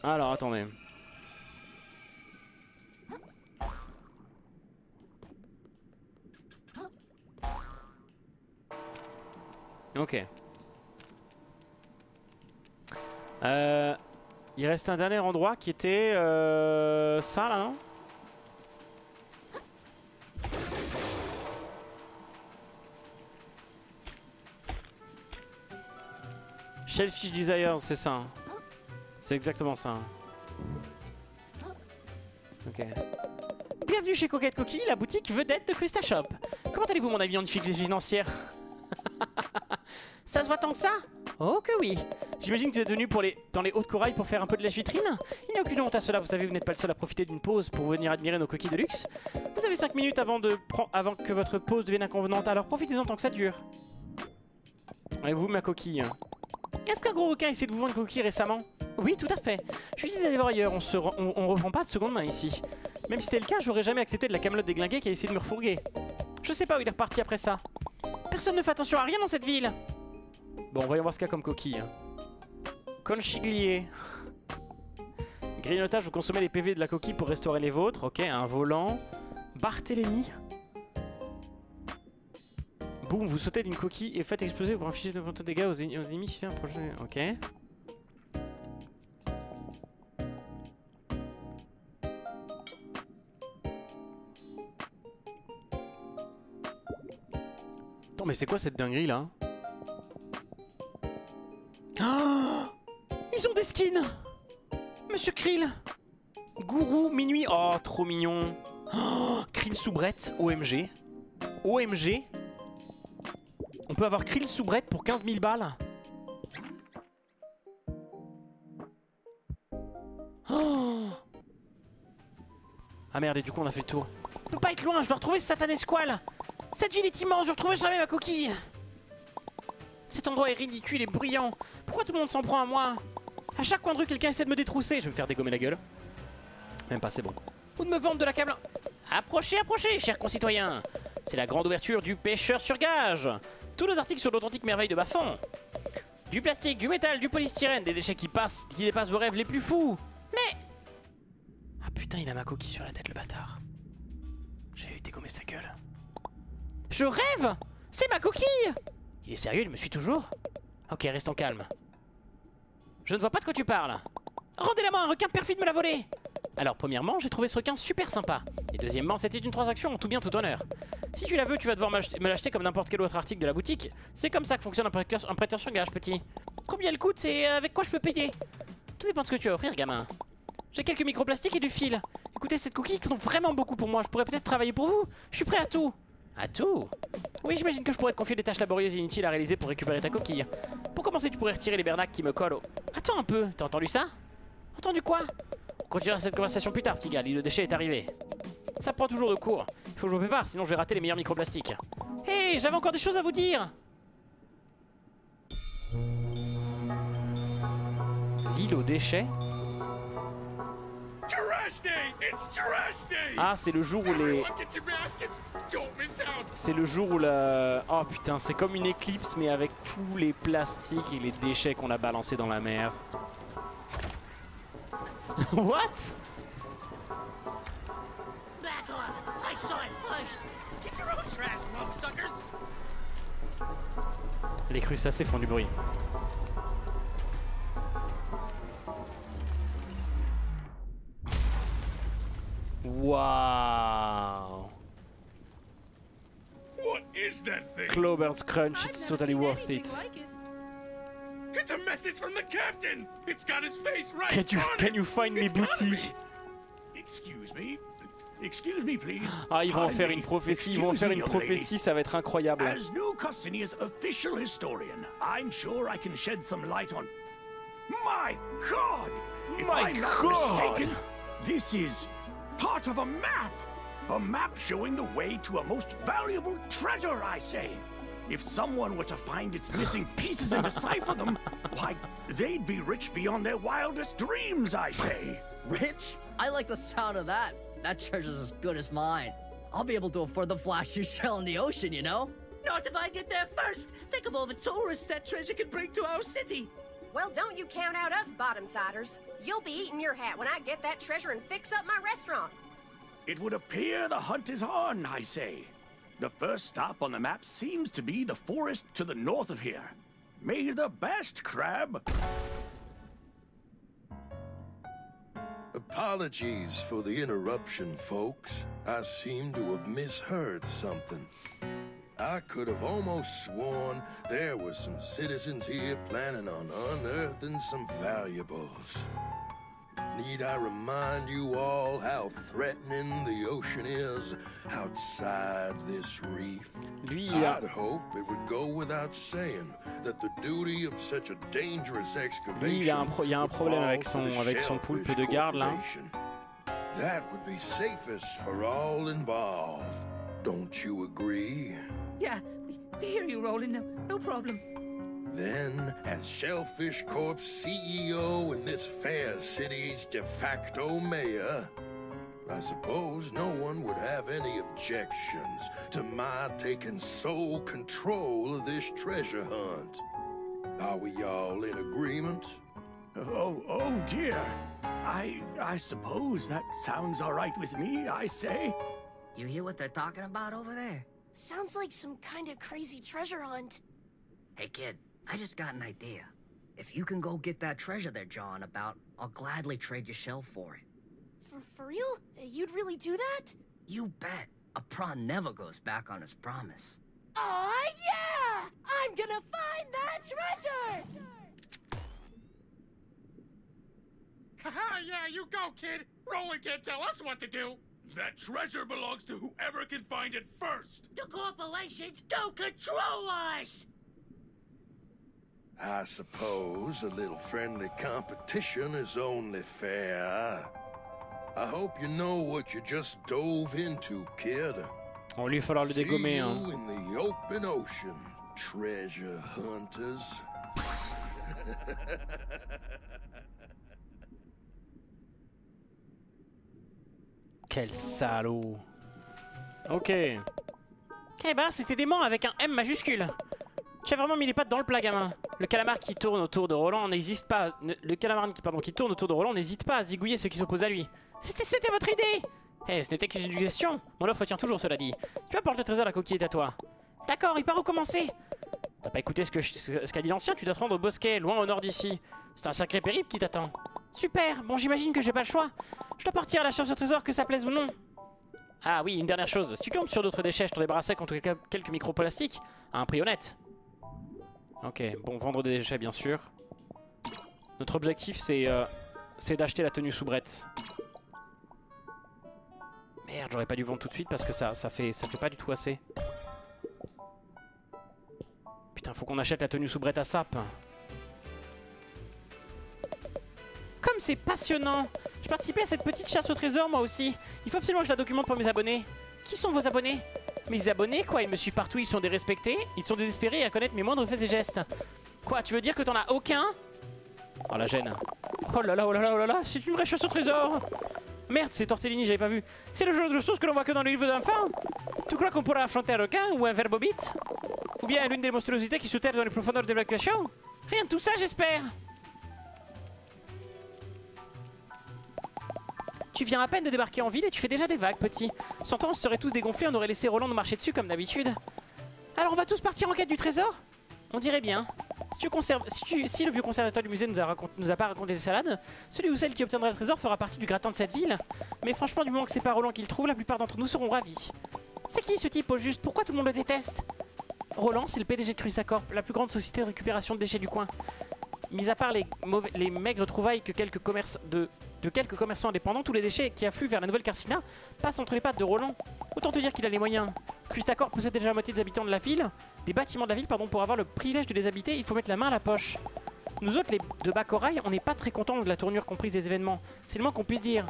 Alors, attendez. Ok. Euh, il reste un dernier endroit qui était euh, ça là, non? Shellfish Desires, c'est ça. hein. C'est exactement ça. hein. Ok. Bienvenue chez Coquette Coquille, la boutique vedette de Crustashop. Comment allez-vous, mon avis en difficulté financière? Ça se voit tant que ça? Oh que oui J'imagine que vous êtes venu pour les... dans les hautes corail pour faire un peu de lèche-vitrine Il n'y a aucune honte à cela, vous savez, vous n'êtes pas le seul à profiter d'une pause pour venir admirer nos coquilles de luxe. Vous avez 5 minutes avant, de avant que votre pause devienne inconvenante, alors profitez-en tant que ça dure. Et vous, ma coquille? Est-ce qu'un gros requin a essayé de vous vendre une coquille récemment Oui, tout à fait. Je dis d'aller voir ailleurs, on, se on, on reprend pas de seconde main ici. Même si c'était le cas, j'aurais jamais accepté de la camelote déglinguée qui a essayé de me refourguer. Je sais pas où il est reparti après ça. Personne ne fait attention à rien dans cette ville Bon, voyons voir ce qu'il y a comme coquille. Conchiglier. Grignotage, vous consommez les PV de la coquille pour restaurer les vôtres. Ok, un volant. Barthélemy. Boum, vous sautez d'une coquille et faites exploser pour infliger de de dégâts aux, en- aux ennemis si un projet. Ok. Attends, mais c'est quoi cette dinguerie là? Ah Ils ont des skins Monsieur Krill Gourou, minuit. Oh, trop mignon. Oh, Krill soubrette, OMG. OMG. On peut avoir Krill soubrette pour 15 000 balles. Oh. Ah merde, et du coup on a fait le tour. Peut pas être loin, je dois retrouver ce satané squale. Cette ville est immense, je retrouverai jamais ma coquille. Cet endroit est ridicule et bruyant. Pourquoi tout le monde s'en prend à moi? À chaque coin de rue, quelqu'un essaie de me détrousser. Je vais me faire dégommer la gueule. Même pas, c'est bon. Ou de me vendre de la câble. Approchez, approchez, chers concitoyens. C'est la grande ouverture du pêcheur sur gage. Tous les articles sur l'authentique merveille de Bafon. Du plastique, du métal, du polystyrène, des déchets qui passent, qui dépassent vos rêves les plus fous. Mais... Ah putain, il a ma coquille sur la tête, le bâtard. J'ai eu dégommer sa gueule. Je rêve C'est ma coquille Il est sérieux, il me suit toujours? Ok, restons calmes. Je ne vois pas de quoi tu parles. Rendez-la main, un requin perfide me l'a volé Alors, premièrement, j'ai trouvé ce requin super sympa. Et deuxièmement, c'était une transaction tout bien tout honneur. Si tu la veux, tu vas devoir me l'acheter comme n'importe quel autre article de la boutique. C'est comme ça que fonctionne un prêteur, un prêteur sur gage, petit. Combien elle coûte et avec quoi je peux payer? Tout dépend de ce que tu vas offrir, gamin. J'ai quelques microplastiques et du fil. Écoutez, cette coquille compte vraiment beaucoup pour moi. Je pourrais peut-être travailler pour vous. Je suis prêt à tout. À tout? Oui, j'imagine que je pourrais te confier des tâches laborieuses et inutiles à réaliser pour récupérer ta coquille. Pour commencer, tu pourrais retirer les bernacs qui me collent au... Attends un peu, t'as entendu ça? Entendu quoi? Continuera cette conversation plus tard, petit gars. Le déchet est arrivé. Ça prend toujours de court. Il faut que je me prépare, sinon je vais rater les meilleurs microplastiques. Hé, j'avais encore des choses à vous dire L'île aux déchets! Ah, c'est le jour où les... C'est le jour où la... Oh putain, c'est comme une éclipse, mais avec tous les plastiques et les déchets qu'on a balancés dans la mer. What? Back on! I saw it first! Get your own trash, suckers! Les crustacés font du bruit. Wow. What is that thing? Clover's Crunch, it's totally worth it. It's a message from the captain! It's got his face right Can you, can you find me booty? Excuse me? Excuse me, please. Ah, ils vont en faire une prophétie, ils vont en faire une prophétie, ça va être incroyable. As New Custinia's official historian, I'm sure I can shed some light on. My God! If My I'm not God! mistaken, this is part of a map. A map showing the way to a most valuable treasure, I say. If someone were to find its missing pieces and decipher them, why, they'd be rich beyond their wildest dreams, I say. Rich? I like the sound of that. That treasure's as good as mine. I'll be able to afford the flashiest shell in the ocean, you know? Not if I get there first! Think of all the tourists that treasure can bring to our city! Well, don't you count out us bottom-siders. You'll be eating your hat when I get that treasure and fix up my restaurant. It would appear the hunt is on, I say. The first stop on the map seems to be the forest to the north of here. May the best, Crab. Apologies for the interruption, folks. I seem to have misheard something. I could have almost sworn there were some citizens here planning on unearthing some valuables. Need I remind you all how threatening the ocean is outside this reef? Lui, il a, I'd hope it would go without saying that the duty of such a dangerous excavation lui, il a un, pro- il y a un problème avec falls to son, avec son poulpe de garde là. That would be safest for all involved. Don't you agree? Yeah, we, we hear you, Roland. No, no problem. Then, as Shellfish Corp's CEO and this fair city's de facto mayor, I suppose no one would have any objections to my taking sole control of this treasure hunt. Are we all in agreement? Oh, oh dear. I, I suppose that sounds all right with me, I say. You hear what they're talking about over there? Sounds like some kind of crazy treasure hunt. Hey, kid, I just got an idea. If you can go get that treasure they're jawing about, I'll gladly trade your shell for it. For, for real? You'd really do that? You bet. A prawn never goes back on his promise. Aw, yeah! I'm gonna find that treasure! Haha, yeah, you go, kid. Roland can't tell us what to do. That treasure belongs to whoever can find it first. The corporations don't control us! I suppose a little friendly competition is only fair. I hope you know what you just dove into, kid. On lui, falloir le dégommer. Hein. in the open ocean, treasure hunters. Quel salaud. Ok. Eh ben, c'était dément avec un M majuscule. Tu as vraiment mis les pattes dans le plat, gamin. Le calamar qui tourne autour de Roland n'hésite pas. le calamar qui, pardon, qui tourne autour de Roland n'hésite pas à zigouiller ceux qui s'opposent à lui. C'était, votre idée Eh, ce n'était qu'une question. Mon offre tient toujours, cela dit. Tu apportes le trésor, la coquille est à toi. D'accord, il part où commencer? T'as pas écouté ce je- ce qu'a dit l'ancien? Tu dois te rendre au bosquet, loin au nord d'ici. C'est un sacré périple qui t'attend. Super, bon j'imagine que j'ai pas le choix. Je dois partir à la chasse au trésor, que ça plaise ou non. Ah oui, une dernière chose. Si tu tombes sur d'autres déchets, je t'en débarrasserai contre quelques microplastiques à un prix honnête. Ok, bon, vendre des déchets bien sûr. Notre objectif c'est euh, d'acheter la tenue soubrette. Merde, j'aurais pas dû vendre tout de suite parce que ça, ça, fait, ça fait pas du tout assez. Putain, faut qu'on achète la tenue soubrette à sap. Comme c'est passionnant J'ai participé à cette petite chasse au trésor moi aussi. Il faut absolument que je la documente pour mes abonnés. Qui sont vos abonnés? Mes abonnés, quoi, ils me suivent partout, ils sont dérespectés, ils sont désespérés à connaître mes moindres faits et gestes. Quoi, tu veux dire que t'en as aucun? Oh la gêne. Oh là là, oh là là, oh là là, c'est une vraie chasse au trésor Merde, c'est Tortellini, j'avais pas vu. C'est le genre de choses que l'on voit que dans les livres d'enfants Tu crois qu'on pourra affronter un requin ou un verbobite Ou bien l'une des monstruosités qui se terre dans les profondeurs d'évacuation Rien de tout ça, j'espère Tu viens à peine de débarquer en ville et tu fais déjà des vagues, petit. Sans toi, on se serait tous dégonflés, on aurait laissé Roland nous marcher dessus comme d'habitude. Alors on va tous partir en quête du trésor? On dirait bien. Si, le vieux conservateur du musée nous a, nous a pas raconté des salades, celui ou celle qui obtiendra le trésor fera partie du gratin de cette ville. Mais franchement, du moment que c'est pas Roland qui le trouve, la plupart d'entre nous seront ravis. C'est qui ce type au juste? Pourquoi tout le monde le déteste? Roland, c'est le PDG de Crusacorp, la plus grande société de récupération de déchets du coin. Mis à part les maigres trouvailles que quelques commerces de, de quelques commerçants indépendants, tous les déchets qui affluent vers la nouvelle Carcina passent entre les pattes de Roland. Autant te dire qu'il a les moyens. Crustacor possède déjà la moitié des habitants de la ville, des bâtiments de la ville, pardon, pour avoir le privilège de les habiter, il faut mettre la main à la poche. Nous autres, les de bas corail, on n'est pas très contents de la tournure comprise des événements. C'est le moins qu'on puisse dire.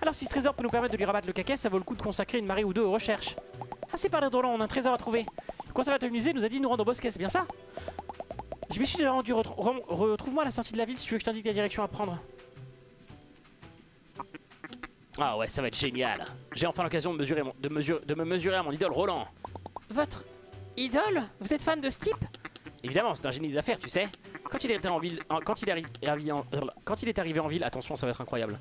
Alors si ce trésor peut nous permettre de lui rabattre le caquet, ça vaut le coup de consacrer une marée ou deux aux recherches. Assez parlé de Roland, on a un trésor à trouver. Le conservateur du musée nous a dit de nous rendre au bosquet, c'est bien ça? Je m'y suis déjà rendu. Retrouve-moi à la sortie de la ville si tu veux que je t'indique la direction à prendre. Ah ouais, ça va être génial. J'ai enfin l'occasion de, mesurer mon- de, mesure- de me mesurer à mon idole Roland. Votre idole? Vous êtes fan de ce type Évidemment, c'est un génie des affaires, tu sais. Quand il est en ville, quand il arrivé en, quand il est arrivé en ville, attention, ça va être incroyable.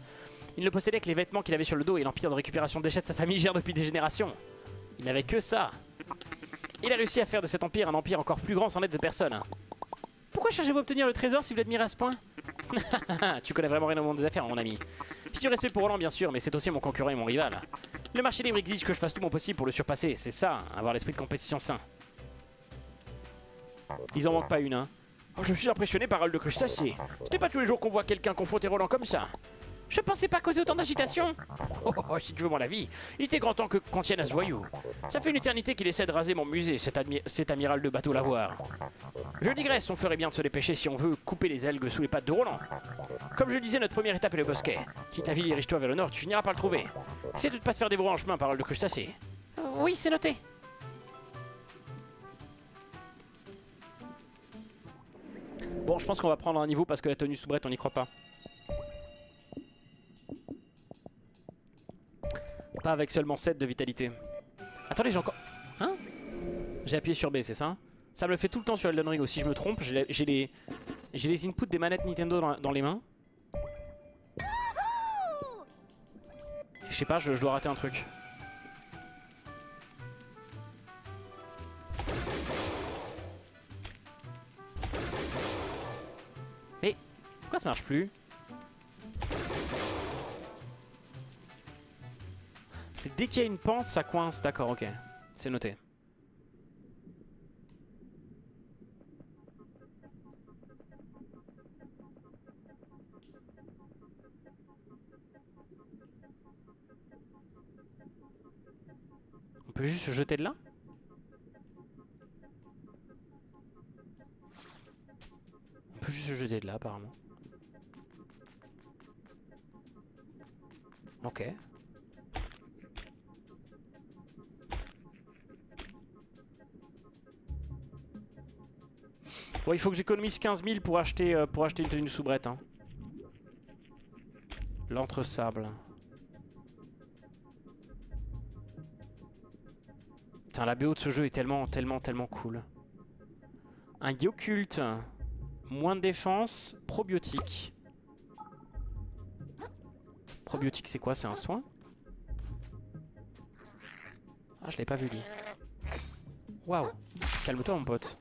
Il ne possédait que les vêtements qu'il avait sur le dos et l'empire de récupération de déchets de sa famille gère depuis des générations. Il n'avait que ça. Il a réussi à faire de cet empire un empire encore plus grand sans l'aide de personne. Pourquoi cherchez-vous à obtenir le trésor si vous l'admirez à ce point? Tu connais vraiment rien au monde des affaires, mon ami. J'ai du respect pour Roland, bien sûr, mais c'est aussi mon concurrent et mon rival. Le marché libre exige que je fasse tout mon possible pour le surpasser, c'est ça, avoir l'esprit de compétition sain. Ils en manquent pas une, hein. Oh, je suis impressionné par Harold de Crustacé. N'est pas tous les jours qu'on voit quelqu'un confronter Roland comme ça. Je pensais pas causer autant d'agitation. Oh, oh, oh, si tu veux mon avis, il était grand temps que qu'on tienne à ce voyou. Ça fait une éternité qu'il essaie de raser mon musée, cet, amiral de bateau lavoir. Je digresse, on ferait bien de se dépêcher si on veut couper les algues sous les pattes de Roland. Comme je le disais, notre première étape est le bosquet. Quitte à ville, dirige-toi vers le nord, tu finiras par le trouver. Essaie de ne pas te faire dévorer en chemin par de crustacés. Euh, oui, c'est noté. Bon, je pense qu'on va prendre un niveau parce que la tenue soubrette, on n'y croit pas. Pas avec seulement 7 de vitalité. Attendez, j'ai encore... Hein J'ai appuyé sur B, c'est ça Ça me le fait tout le temps sur Elden Ring aussi, je me trompe. J'ai les... J'ai inputs des manettes Nintendo dans, les mains. Je sais pas, je dois rater un truc. Mais pourquoi ça marche plus? C'est dès qu'il y a une pente, ça coince. D'accord, ok. C'est noté. On peut juste se jeter de là? On peut juste se jeter de là apparemment. Ok. Bon, il faut que j'économise 15 000 pour acheter, euh, pour acheter une tenue soubrette. Hein. L'entre-sable. Putain, la BO de ce jeu est tellement, tellement, tellement cool. Un Yokult. Moins de défense. Probiotique. Probiotique, c'est quoi? C'est un soin? Ah, je l'ai pas vu, lui. Waouh. Calme-toi, mon pote.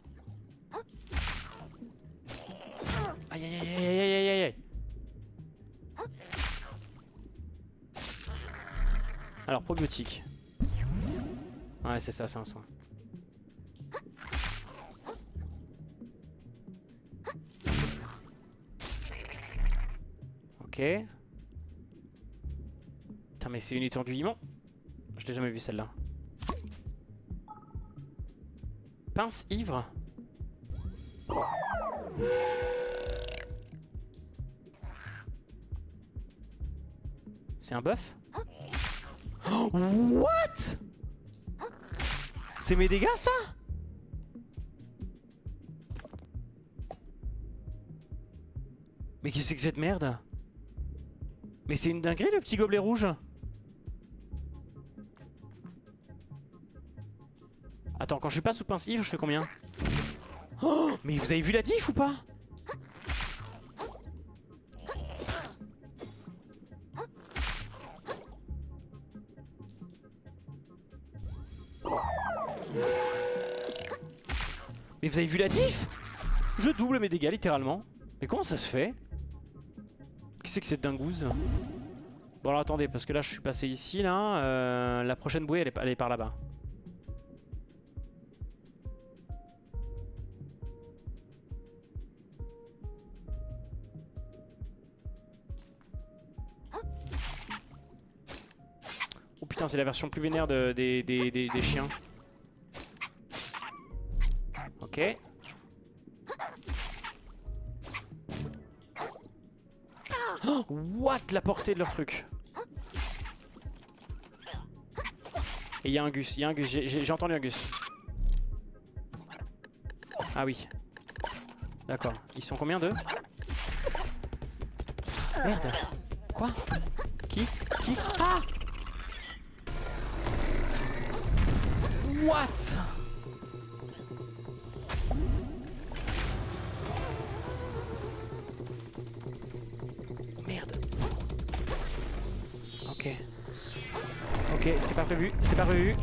Alors, probiotique. Ouais, c'est ça, c'est un soin. Ok. Putain, mais c'est une étenduillement. Je l'ai jamais vu celle-là. Pince ivre. C'est un bœuf. What? C'est mes dégâts ça? Mais qu'est-ce que c'est que cette merde? Mais c'est une dinguerie le petit gobelet rouge. Attends, quand je suis pas sous pince ivre, je fais combien? Oh Mais vous avez vu la diff ou pas? Vous avez vu la diff? Je double mes dégâts littéralement. Mais comment ça se fait? Qu'est-ce que c'est que cette dingouze? Bon alors attendez, parce que là je suis passé ici là. euh, la prochaine bouée elle est, par là-bas. Oh putain, c'est la version plus vénère de- des, des- des- des chiens. Ok. Oh, what? La portée de leur truc Et il y a un gus, il y a un gus, j'ai- entendu un gus. Ah oui. D'accord. Ils sont combien d'eux? Merde. Quoi? Qui? Qui? Ah What? Prévu. C'était pas prévu.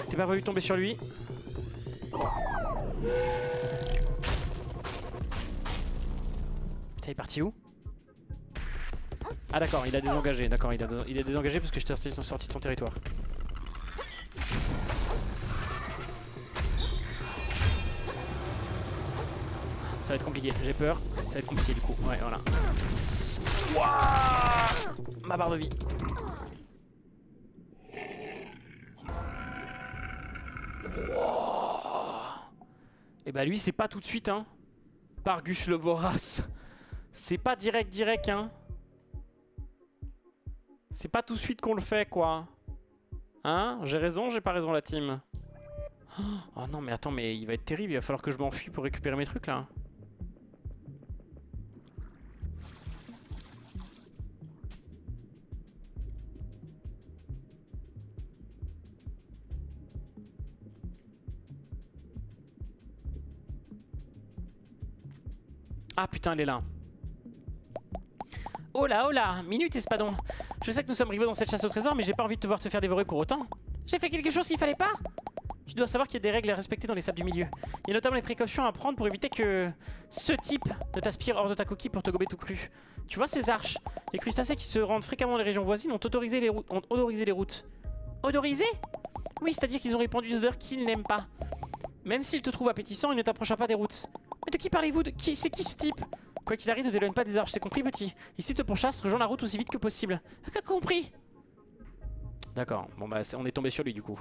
C'était pas prévu tomber sur lui. Putain, il est parti où? Ah d'accord, il a désengagé. D'accord, il a, désengagé parce que j'étais sorti- sorti de son territoire. Ça va être compliqué, j'ai peur. Ça va être compliqué du coup. Ouais, voilà. Ma barre de vie. Et bah lui c'est pas tout de suite hein. Pargus le vorace. C'est pas direct direct hein. C'est pas tout de suite qu'on le fait quoi. Hein? J'ai raison, j'ai pas raison la team. Oh non mais attends mais il va être terrible, il va falloir que je m'enfuis pour récupérer mes trucs là. Ah putain, elle est là. Oh là, là, minute espadon. Je sais que nous sommes rivaux dans cette chasse au trésor, mais j'ai pas envie de te voir te faire dévorer pour autant. J'ai fait quelque chose qu'il fallait pas? Tu dois savoir qu'il y a des règles à respecter dans les sables du milieu. Il y a notamment les précautions à prendre pour éviter que ce type ne t'aspire hors de ta coquille pour te gober tout cru. Tu vois ces arches? Les crustacés qui se rendent fréquemment dans les régions voisines ont autorisé les, routes- ont odorisé les routes. Odorisé Oui, c'est-à-dire qu'ils ont répandu des odeurs qu'ils n'aiment pas. Même s'il te trouve appétissant, il ne t'approchera pas des routes. De qui parlez-vous de qui C'est qui ce type Quoi qu'il arrive, ne t'éloigne pas des arches, t'es compris petit Ici te pourchasse, rejoins la route aussi vite que possible. Ah, compris D'accord, bon bah on est tombé sur lui du coup.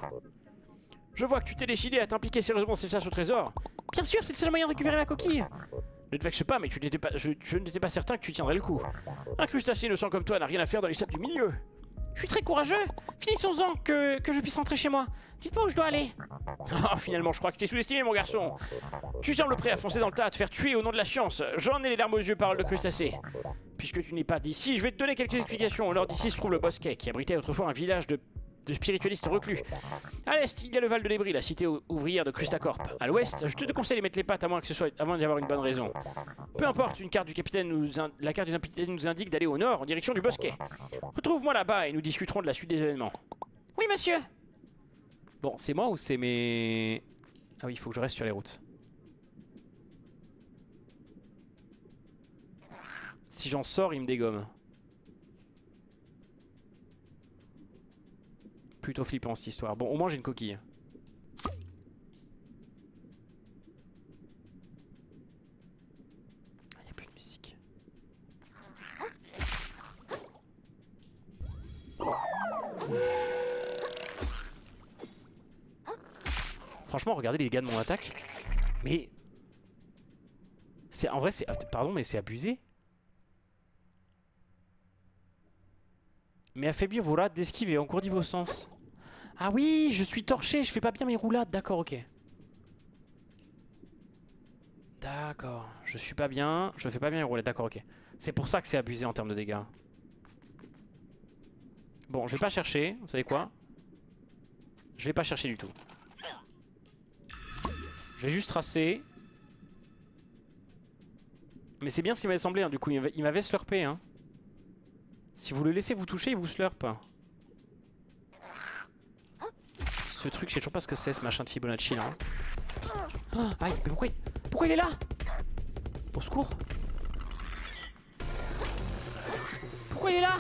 Je vois que tu t'es décidé à t'impliquer sérieusement dans cette chasse au trésor. Bien sûr, c'est le seul moyen de récupérer ma coquille Ne te vexe pas, mais tu pas, je, je n'étais pas certain que tu tiendrais le coup. Un crustacé innocent comme toi n'a rien à faire dans les sables du milieu. Je suis très courageux Finissons-en, que, que je puisse rentrer chez moi. Dites-moi où je dois aller. Ah, finalement, je crois que t'es sous-estimé, mon garçon. Tu sembles prêt à foncer dans le tas, à te faire tuer au nom de la science. J'en ai les larmes aux yeux, parole de crustacé. Puisque tu n'es pas d'ici, je vais te donner quelques explications. Alors d'ici se trouve le bosquet, qui abritait autrefois un village de, de spiritualistes reclus. À l'est, il y a le Val de l'Ébris, la cité ou- ouvrière de Crustacorp. À l'ouest, je te déconseille de mettre les pattes à moins que ce soit avant d'y avoir une bonne raison. Peu importe, une carte du capitaine nous in- la carte du capitaine nous indique d'aller au nord, en direction du bosquet. Retrouve-moi là-bas et nous discuterons de la suite des événements. Oui, monsieur Bon, c'est moi ou c'est mes... Ah oui, il faut que je reste sur les routes. Si j'en sors, il me dégomme. Plutôt flippant cette histoire. Bon, au moins j'ai une coquille. Il n'y a plus de musique. Franchement, regardez les gars de mon attaque. Mais... C'est en vrai, c'est... Pardon, mais c'est abusé. Mais affaiblir vos lattes d'esquive et encourdir vos sens. Ah oui, je suis torché, je fais pas bien mes roulades. D'accord, ok. D'accord, je suis pas bien, je fais pas bien mes roulades. D'accord, ok. C'est pour ça que c'est abusé en termes de dégâts. Bon, je vais pas chercher, vous savez quoi? Je vais pas chercher du tout. Je vais juste tracer. Mais c'est bien ce qu'il m'avait semblé, hein, du coup, il m'avait slurpé. Hein. Si vous le laissez vous toucher, il vous slurpe. Ce truc, je sais toujours pas ce que c'est, ce machin de Fibonacci là. Ah, aïe, mais pourquoi. Pourquoi il est là? Au secours Pourquoi il est là?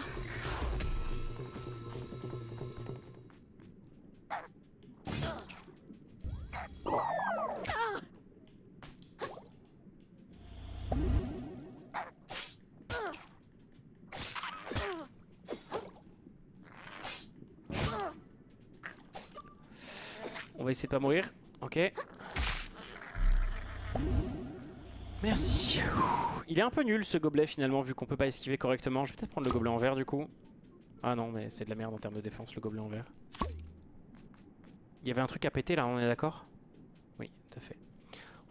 Essayer pas mourir. Ok. Merci. Il est un peu nul ce gobelet finalement vu qu'on peut pas esquiver correctement. Je vais peut-être prendre le gobelet en vert du coup. Ah non mais c'est de la merde en termes de défense le gobelet en vert. Il y avait un truc à péter là, on est d'accord? Oui. Tout à fait.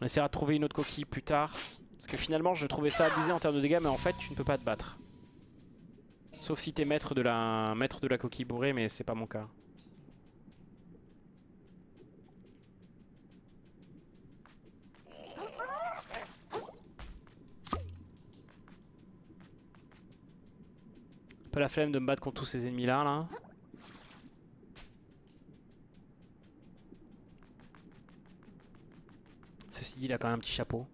On essaiera de trouver une autre coquille plus tard. Parce que finalement, je trouvais ça abusé en termes de dégâts, mais en fait, tu ne peux pas te battre. Sauf si t'es maître maître de la coquille bourrée, mais c'est pas mon cas. La flemme de me battre contre tous ces ennemis là, là. Ceci dit, il a quand même un petit chapeau.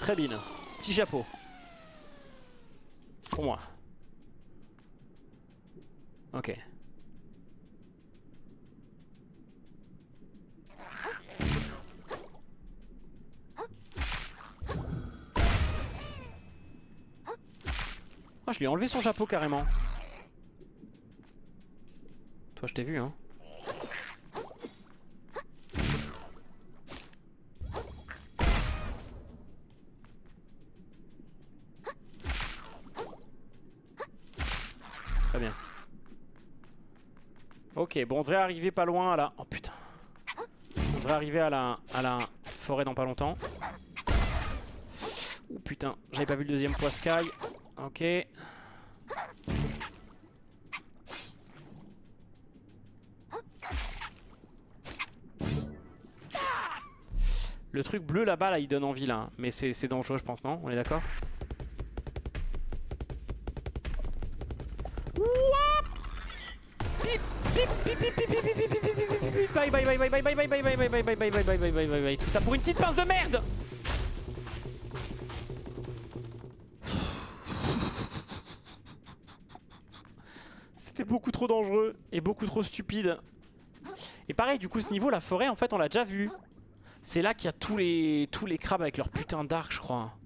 Très bien. Petit chapeau. Pour moi. Ok. Oh, je lui ai enlevé son chapeau carrément. Toi, je t'ai vu, hein. Très bien. Ok, bon, on devrait arriver pas loin à la... Oh putain. On devrait arriver à la, à la forêt dans pas longtemps. Oh putain, j'avais pas vu le deuxième poiscaille. Ok. Le truc bleu là-bas, là, il donne envie là. Mais c'est dangereux, je pense, non On est d'accord Bye bye bye bye bye bye bye bye bye bye bye bye bye bye bye bye bye bye bye Tout ça pour une petite pince de merde C'était beaucoup trop dangereux et beaucoup trop stupide. Et pareil, du coup, ce niveau, la forêt, en fait, on l'a déjà vu. C'est là qu'il y a tous les, tous les crabes avec leur putain d'arc, je crois.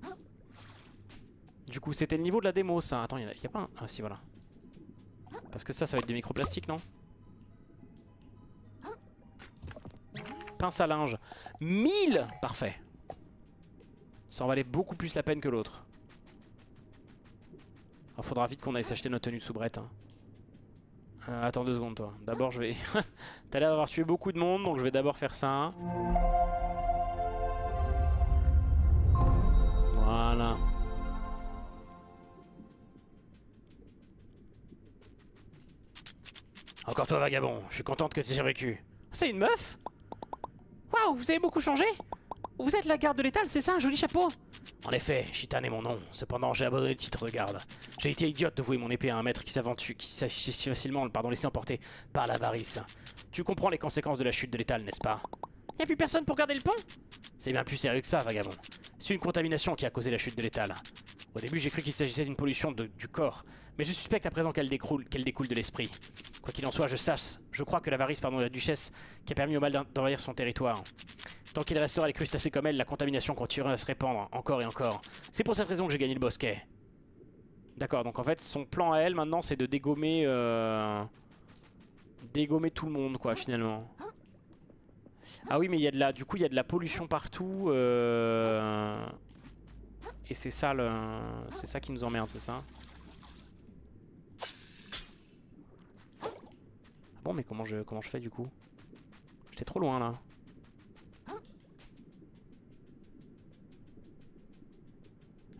Du coup, c'était le niveau de la démo, ça. Attends, il a, pas un... Ah si, voilà. Parce que ça, ça va être du microplastique, non? Pince à linge. 1000 Parfait. Ça en valait beaucoup plus la peine que l'autre. Il faudra vite qu'on aille s'acheter notre tenue soubrette. Hein. Euh, attends deux secondes, toi. D'abord, je vais... T'as l'air d'avoir tué beaucoup de monde, donc je vais d'abord faire ça. Voilà. Encore toi, vagabond. Je suis contente que tu aies survécu. C'est une meuf? Waouh, vous avez beaucoup changé? Vous êtes la garde de l'étal, c'est ça Un joli chapeau? En effet, Chitan est mon nom. Cependant, j'ai abandonné le titre de garde. J'ai été idiote de vouer mon épée à un maître qui s'aventure, qui s'affiche si facilement, pardon, laissé emporter par l'avarice. Tu comprends les conséquences de la chute de l'étal, n'est-ce pas? Y'a plus personne pour garder le pont C'est bien plus sérieux que ça, vagabond. C'est une contamination qui a causé la chute de l'étal. Au début, j'ai cru qu'il s'agissait d'une pollution du corps, mais je suspecte à présent qu'elle découle, de l'esprit. Quoi qu'il en soit, je sache, je crois que l'avarice pardon, de la duchesse qui a permis au mal d'envahir son territoire. Tant qu'il restera les crustacés comme elle, la contamination continuera à se répandre encore et encore. C'est pour cette raison que j'ai gagné le bosquet. D'accord, donc en fait, son plan à elle maintenant, c'est de dégommer... Euh... Dégommer tout le monde, quoi, finalement. Ah oui, mais il y a de la... Du coup, il y a de la pollution partout. Euh... Et c'est ça, le... c'est ça qui nous emmerde, c'est ça? Mais comment je, comment je fais du coup J'étais trop loin là.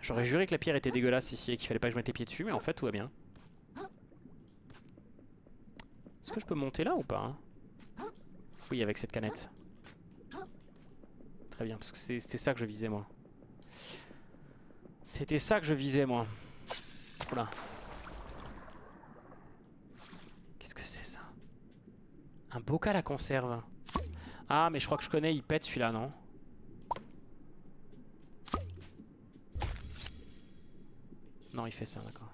J'aurais juré que la pierre était dégueulasse ici et qu'il fallait pas que je mette les pieds dessus, mais en fait tout va bien. Est-ce que je peux monter là ou pas Oui, avec cette canette. Très bien, parce que c'était ça que je visais moi. C'était ça que je visais moi. Oula. Qu'est-ce que c'est ça un bocal à conserve. Ah, mais je crois que je connais, il pète celui-là, non Non, il fait ça, d'accord.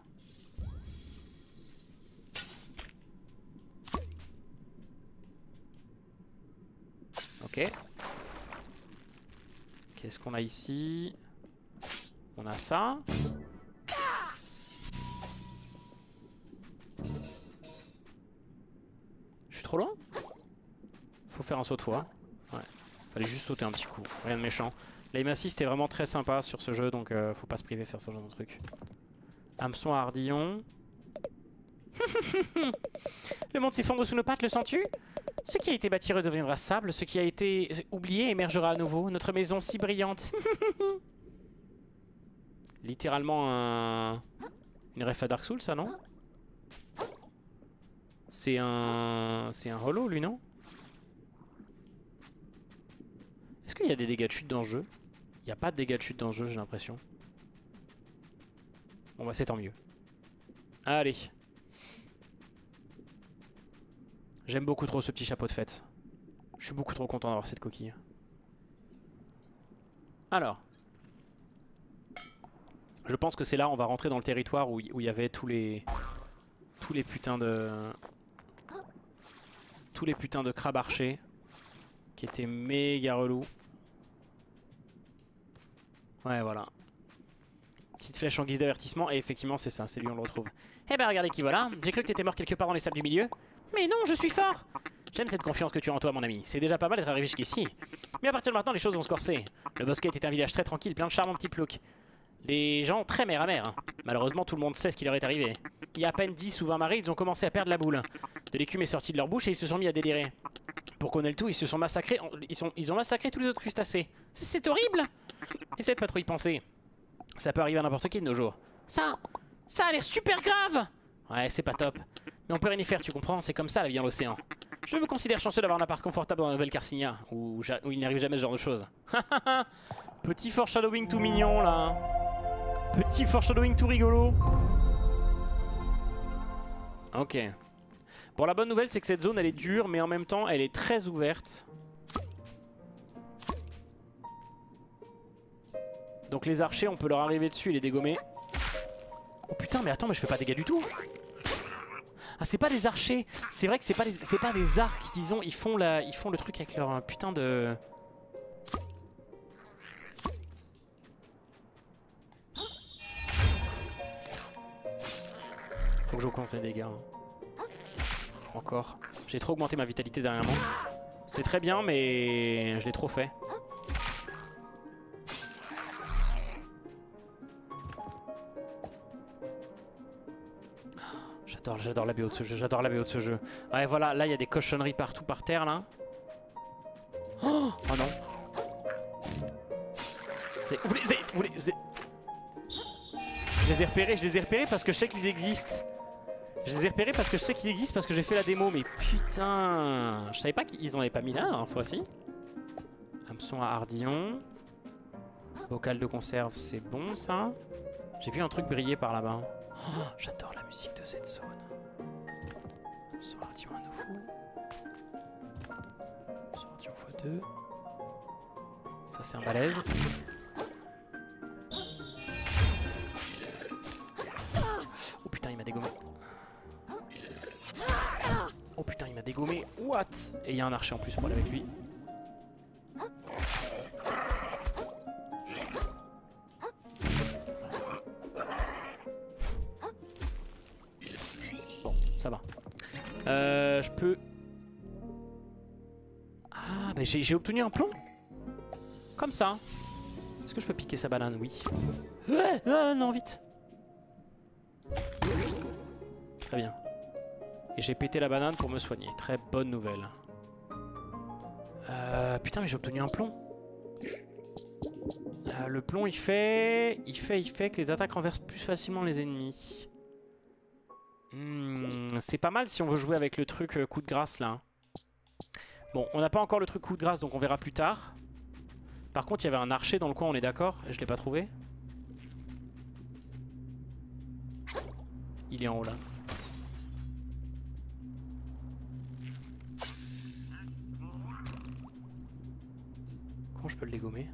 Ok. Qu'est-ce qu'on a ici? On a ça. trop loin? Faire un saut de foi. Ouais. Fallait juste sauter un petit coup, rien de méchant. L'aim assist est vraiment très sympa sur ce jeu, donc euh, faut pas se priver de faire ce genre de truc. Hameçon à Ardillon. le monde s'effondre sous nos pattes, le sens-tu? Ce qui a été bâti redeviendra sable, ce qui a été oublié émergera à nouveau. Notre maison si brillante. Littéralement un... Une ref à Dark Souls, ça, non? C'est un... C'est un hollow, lui, non? Est-ce qu'il y a des dégâts de chute dans le jeu? Il n'y a pas de dégâts de chute dans le jeu, j'ai l'impression. Bon bah c'est tant mieux. Allez. J'aime beaucoup trop ce petit chapeau de fête. Je suis beaucoup trop content d'avoir cette coquille. Alors. Je pense que c'est là on va rentrer dans le territoire où il y avait tous les... Tous les putains de... Tous les putains de crabes archers. Qui étaient méga relous. Ouais voilà. Petite flèche en guise d'avertissement et effectivement c'est ça, c'est lui on le retrouve. Eh ben regardez qui voilà, j'ai cru que t'étais mort quelque part dans les salles du milieu. Mais non, je suis fort J'aime cette confiance que tu as en toi mon ami, c'est déjà pas mal d'être arrivé jusqu'ici. Mais à partir de maintenant les choses vont se corser. Le Bosquet était un village très tranquille, plein de charmants petits ploucs. Les gens très mère à. Malheureusement tout le monde sait ce qui leur est arrivé. Il y a à peine 10 ou 20 maris, ils ont commencé à perdre la boule. De l'écume est sortie de leur bouche et ils se sont mis à délirer. Pour qu'on le tout, ils se sont massacrés, ils, ont massacré tous les autres crustacés. C'est horrible Et cette patrouille pensée ça peut arriver à n'importe qui de nos jours. Ça Ça a l'air super grave Ouais, c'est pas top. Mais on peut rien y faire, tu comprends C'est comme ça la vie l'océan. Je me considère chanceux d'avoir un appart confortable dans la nouvelle Carcinia, où, où il n'arrive jamais ce genre de choses. Petit foreshadowing tout mignon là. Petit foreshadowing tout rigolo. Ok. Bon, la bonne nouvelle, c'est que cette zone, elle est dure, mais en même temps, elle est très ouverte. Donc les archers, on peut leur arriver dessus et les dégommer. Oh putain, mais attends, mais je fais pas dégâts du tout. Ah, c'est pas des archers. C'est vrai que c'est pas, des... pas des arcs qu'ils ont. Ils font, la... ils font le truc avec leur putain de... Faut que j'augmente les dégâts. Hein. Encore. J'ai trop augmenté ma vitalité dernièrement. C'était très bien, mais je l'ai trop fait. J'adore, la BO de ce jeu, j'adore la BO de ce jeu. Ouais, voilà, là il y a des cochonneries partout par terre là. Oh, oh non. Vous les, vous les, Je les ai repérés, je les ai repérés parce que je sais qu'ils existent. Je les ai repérés parce que je sais qu'ils existent parce que j'ai fait la démo, mais putain. Je savais pas qu'ils en avaient pas mis là, hein, fois-ci. Hameçon à Ardillon. Bocal de conserve, c'est bon ça. J'ai vu un truc briller par là-bas. Oh, j'adore la musique de cette zone. Sortir à nouveau. Sortir x2. Ça c'est un balèze. Oh putain il m'a dégommé. Oh putain il m'a dégommé. What? Et il y a un archer en plus pour aller avec lui. Euh, je peux... Ah, bah j'ai obtenu un plomb Comme ça. Est-ce que je peux piquer sa banane? Oui. Ah, non, vite Très bien. Et j'ai pété la banane pour me soigner. Très bonne nouvelle. Euh, putain, mais j'ai obtenu un plomb. Euh, le plomb, il fait... Il fait, il fait que les attaques renversent plus facilement les ennemis. Hmm, c'est pas mal si on veut jouer avec le truc euh, coup de grâce là. Bon, on n'a pas encore le truc coup de grâce donc on verra plus tard. Par contre, il y avait un archer dans le coin, on est d'accord? Je l'ai pas trouvé? Il est en haut là. Je peux le dégommer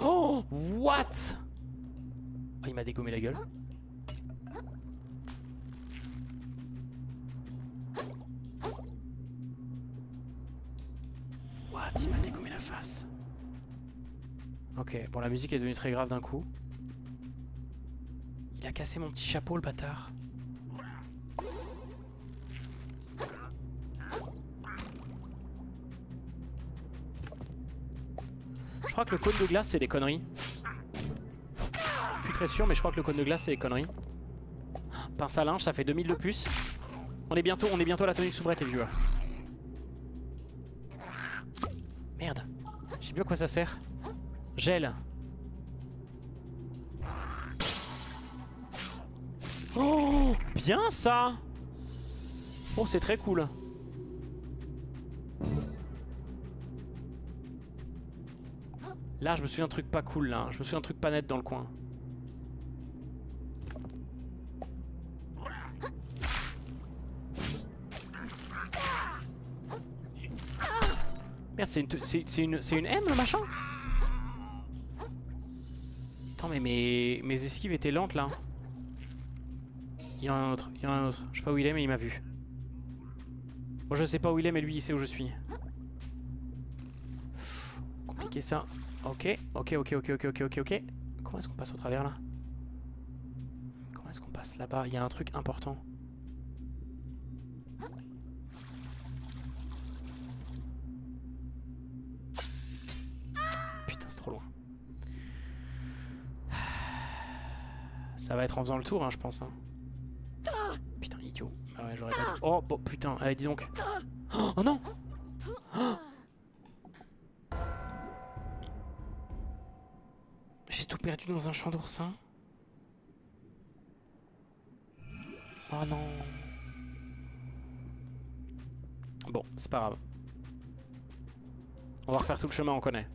Oh What? Oh, Il m'a dégommé la gueule. il m'a dégommé la face. Ok, bon la musique est devenue très grave d'un coup. Il a cassé mon petit chapeau le bâtard. Crois que le cône de glace c'est des conneries. Plus très sûr mais je crois que le cône de glace c'est des conneries. Pince à linge ça fait 2000 de plus. On est bientôt, on est bientôt à la tonique soubrette les vieux. Merde. Je sais plus à quoi ça sert. Gel. Oh Bien ça Oh c'est très cool. Là je me souviens d'un truc pas cool là. Je me souviens d'un truc pas net dans le coin. Merde, c'est une, une, une M le machin? Attends, mais mes, mes esquives étaient lentes là. Il y en a un autre, il y en a un autre. Je sais pas où il est, mais il m'a vu. Moi je sais pas où il est, mais lui il sait où je suis. compliqué ça. Ok, ok, ok, ok, ok, ok, ok, ok. Comment est-ce qu'on passe au travers là? Comment est-ce qu'on passe là-bas? Il y a un truc important. Ça va être en faisant le tour, hein, je pense. Hein. Putain, idiot. Ah ouais, j'aurais. Oh, bon, putain, allez, dis donc. Oh non Dans un champ d'oursin. Oh non. Bon, c'est pas grave. On va refaire tout le chemin, on connaît.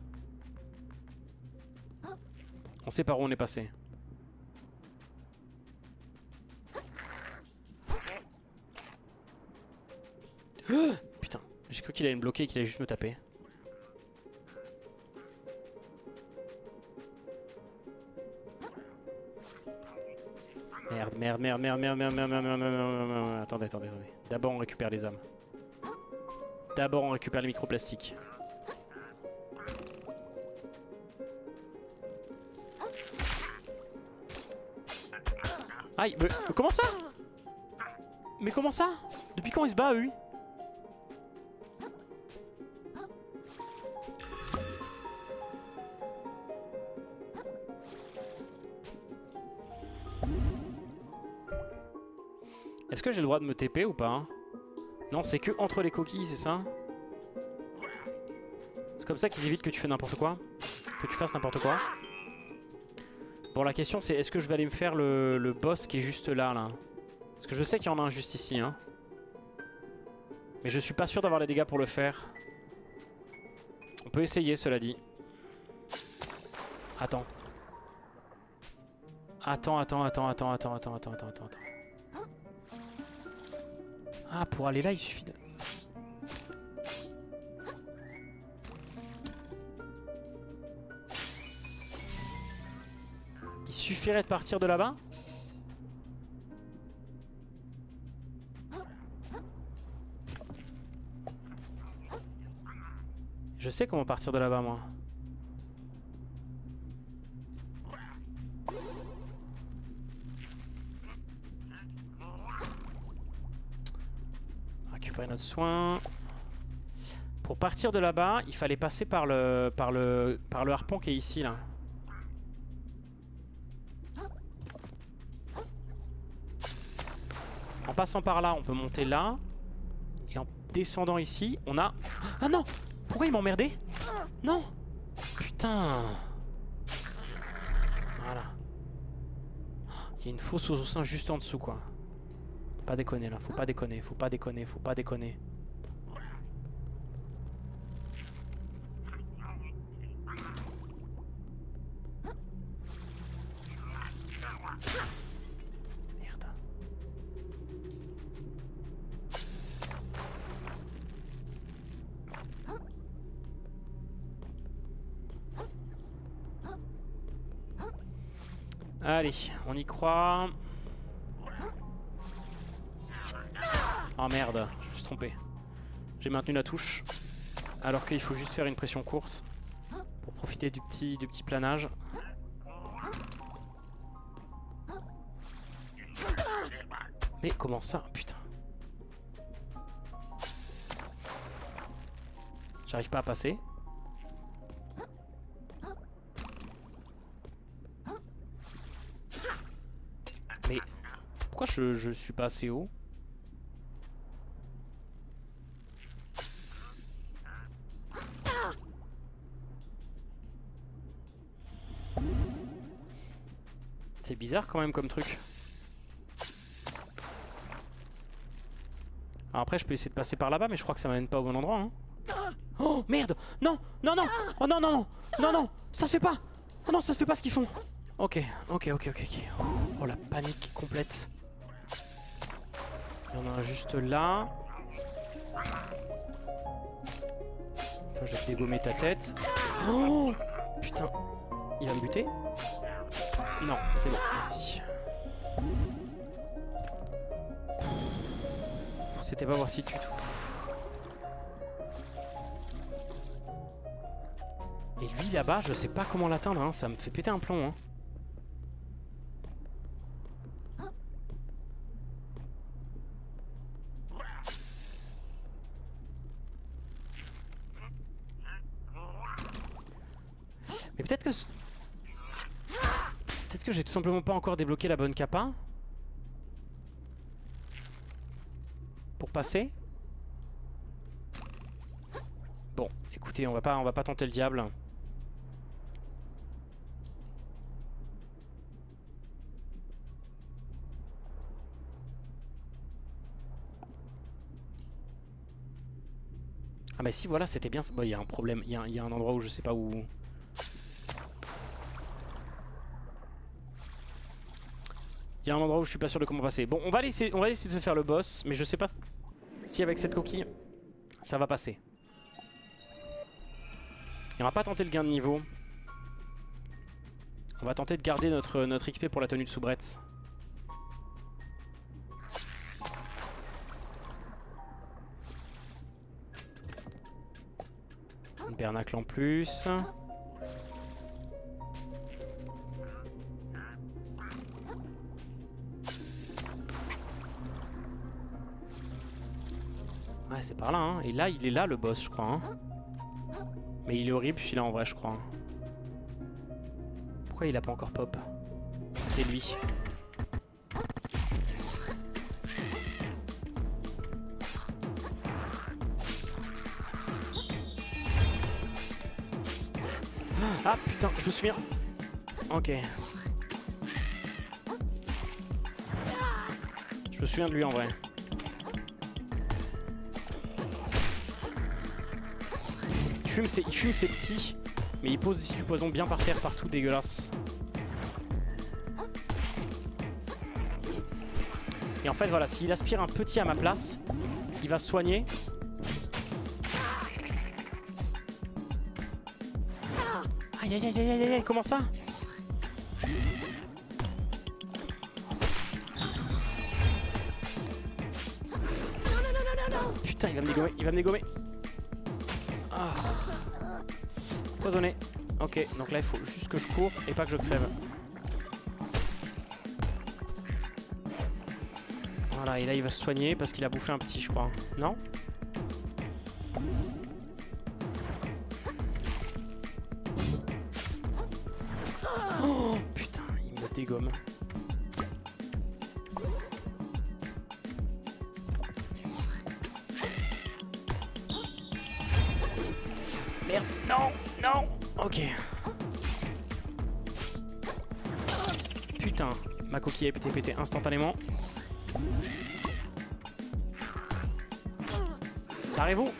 On sait par où on est passé. Putain, j'ai cru qu'il allait me bloquer et qu'il allait juste me taper. Merde, merde, merde, merde, merde, merde, merde, merde, merde, merde, merde, Attendez, attendez, attendez. D'abord on récupère les âmes. D'abord on récupère les microplastiques. Aïe, mais comment ça? Mais comment ça? Depuis quand il se bat, lui? J'ai le droit de me TP ou pas hein? Non, c'est que entre les coquilles, c'est ça? C'est comme ça qu'ils évitent que tu fais n'importe quoi? Que tu fasses n'importe quoi? Bon, la question c'est est-ce que je vais aller me faire le, boss qui est juste là, là? Parce que je sais qu'il y en a un juste ici, hein. Mais je suis pas sûr d'avoir les dégâts pour le faire. On peut essayer, cela dit. Attends. Attends, attends, attends, attends, attends, attends, attends, attends, attends. Ah, pour aller là, il suffit de... Il suffirait de partir de là-bas Je sais comment partir de là-bas, moi. Soin. Pour partir de là-bas, il fallait passer par le, par, le, par le harpon qui est ici, là. En passant par là, on peut monter là. Et en descendant ici, on a... Ah non Pourquoi il m'a Non Putain Voilà. Il y a une fosse au sein juste en dessous, quoi. Pas déconner là, faut pas déconner, faut pas déconner, faut pas déconner. Merde. Allez, on y croit. Oh merde, je me suis trompé. J'ai maintenu la touche. Alors qu'il faut juste faire une pression courte pour profiter du petit, du petit planage. Mais comment ça Putain? J'arrive pas à passer. Mais pourquoi je, je suis pas assez haut? Bizarre quand même comme truc. Alors après je peux essayer de passer par là-bas mais je crois que ça m'amène pas au bon endroit. Hein. Oh merde Non Non non Oh non non non Non non Ça se fait pas Oh non ça se fait pas ce qu'ils font Ok, ok, ok, ok, ok. Oh la panique complète. Il y en a un juste là. Toi je vais te dégommer ta tête. Oh Putain Il va me buter? Non, c'est bon, merci. C'était pas voir si tu tout. Et lui là-bas, je sais pas comment l'atteindre, hein. ça me fait péter un plomb. Hein. Mais peut-être que... Peut-être que tout simplement pas encore débloqué la bonne capa. Pour passer. Bon, écoutez, on va pas, on va pas tenter le diable. Ah bah si voilà c'était bien Bon il y a un problème Il y, y a un endroit où je sais pas où Il y a un endroit où je suis pas sûr de comment passer. Bon on va laisser, on va essayer de se faire le boss Mais je sais pas si avec cette coquille Ça va passer. Et on va pas tenter le gain de niveau. On va tenter de garder notre, notre XP pour la tenue de soubrette. Une bernacle en plus. C'est par là, hein. Et là, il est là, le boss, je crois. hein. Mais il est horrible, celui-là, en vrai, je crois. Pourquoi il a pas encore pop? C'est lui. Ah putain, je me souviens. Ok. Je me souviens de lui en vrai. Il fume ses petits, mais il pose ici du poison bien par terre, partout, dégueulasse. Et en fait, voilà, s'il aspire un petit à ma place, il va soigner. Aïe aïe aïe aïe aïe aïe, comment ça? Putain, il va me dégommer, il va me dégommer. Ah. Poisonné. Ok, donc là il faut juste que je cours et pas que je crève. Voilà, et là il va se soigner parce qu'il a bouffé un petit, je crois. Non Oh putain, il me dégomme. Ma coquille a été pétée instantanément. Barrez-vous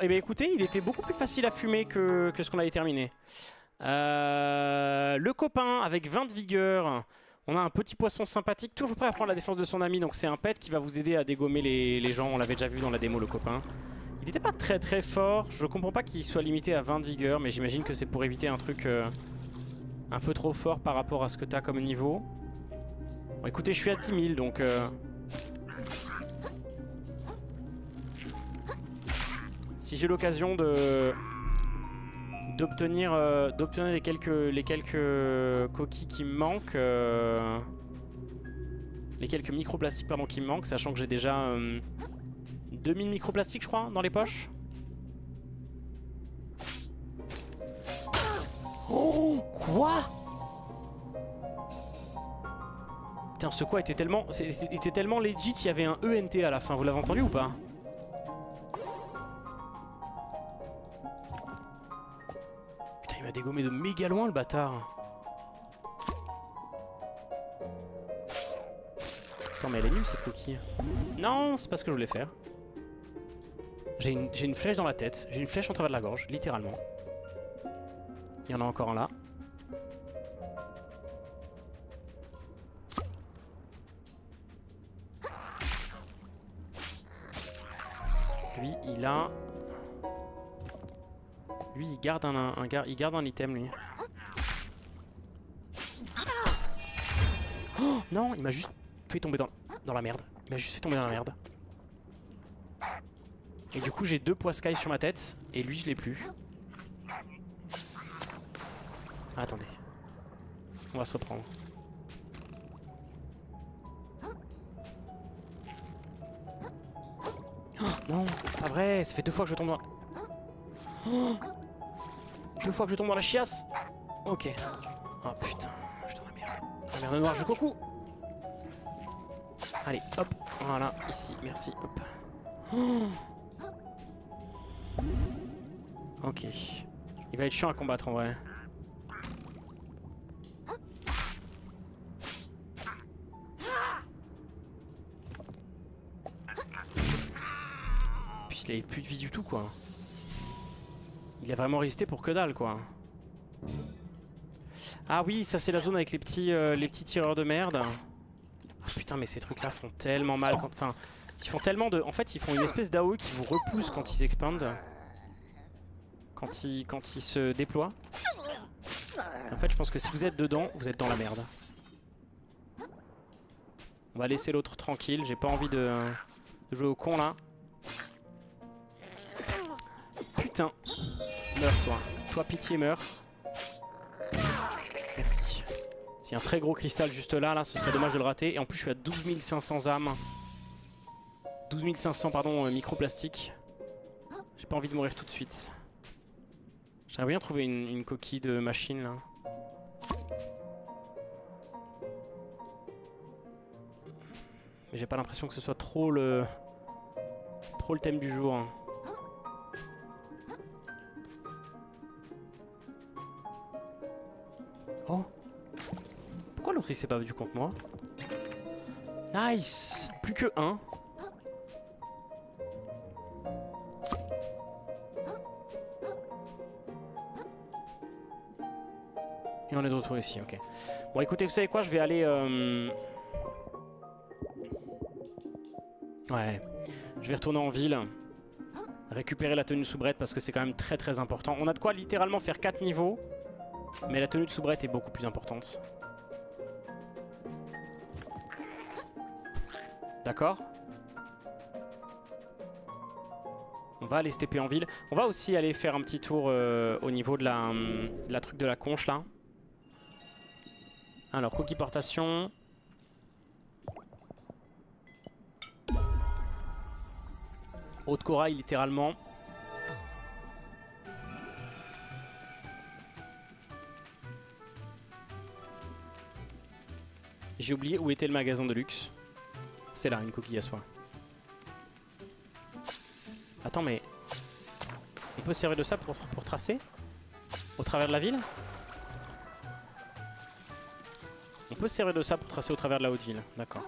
et eh bien écoutez, il était beaucoup plus facile à fumer que, ce qu'on avait terminé. Euh, le copain avec 20 de vigueur. On a un petit poisson sympathique, toujours prêt à prendre la défense de son ami. Donc c'est un pet qui va vous aider à dégommer les, gens. On l'avait déjà vu dans la démo, le copain. Il n'était pas très très fort. Je comprends pas qu'il soit limité à 20 de vigueur, mais j'imagine que c'est pour éviter un truc euh, un peu trop fort par rapport à ce que tu as comme niveau. Bon, écoutez, je suis à 10 000, donc... Euh, j'ai l'occasion de d'obtenir euh, d'obtenir les quelques les quelques coquilles qui me manquent les quelques microplastiques pardon qui me manquent sachant que j'ai déjà 2000 microplastiques, je crois, dans les poches. Oh Quoi? Putain, ce quoi était tellement, était tellement legit, il y avait un ENT à la fin. Vous l'avez entendu ou pas? Putain, il m'a dégommé de méga loin, le bâtard. Attends, mais elle est nulle cette coquille. Non, c'est pas ce que je voulais faire. J'ai une, flèche dans la tête, j'ai une flèche en travers de la gorge, littéralement. Il y en a encore un là. Lui, il a... Lui, il garde un, il garde un item, lui. Oh non, il m'a juste fait tomber dans, dans la merde. Il m'a juste fait tomber dans la merde. Et du coup j'ai deux poiscailles sur ma tête et lui je l'ai plus. Ah, attendez. On va se reprendre. Oh, non, c'est pas vrai, ça fait deux fois que je tombe dans... Oh, deux fois que je tombe dans la chiasse Ok. Oh putain, je suis dans merde. La merde noire jusqu'au cou Allez, hop, voilà, ici, merci, hop. Ok. Il va être chiant à combattre en vrai. Puis il avait plus de vie du tout quoi. Il a vraiment résisté pour que dalle quoi. Ah oui, ça c'est la zone avec les petits, euh, tireurs de merde. Ah, putain mais ces trucs là font tellement mal quand... Enfin, ils font tellement de... En fait ils font une espèce d'AOE qui vous repousse quand ils expandent quand il, quand il se déploie. En fait, je pense que si vous êtes dedans, vous êtes dans la merde. On va laisser l'autre tranquille. J'ai pas envie de, jouer au con là. Putain. Meurs toi. Toi pitié meurs. Merci. S'il y a un très gros cristal juste là, là, ce serait dommage de le rater. Et en plus je suis à 12 500 âmes. 12 500 pardon euh, microplastiques. J'ai pas envie de mourir tout de suite. J'aimerais bien trouver une, coquille de machine là. Mais j'ai pas l'impression que ce soit trop le... Trop le thème du jour. Hein. Oh Pourquoi l'autre il s'est pas du contre moi? Nice Plus que un. Et on est de retour ici, ok. Bon écoutez, vous savez quoi, je vais aller... Euh, ouais. Je vais retourner en ville. Récupérer la tenue soubrette parce que c'est quand même très très important. On a de quoi littéralement faire 4 niveaux. Mais la tenue de soubrette est beaucoup plus importante. D'accord On va aller se en ville. On va aussi aller faire un petit tour euh, au niveau de la, de la truc de la conche là. Alors, cookie portation. Haute corail, littéralement. J'ai oublié où était le magasin de luxe. C'est là, une coquille à soie. Attends, mais... On peut servir de ça pour, tracer Au travers de la ville? On peut se servir de ça pour tracer au travers de la haute ville. D'accord.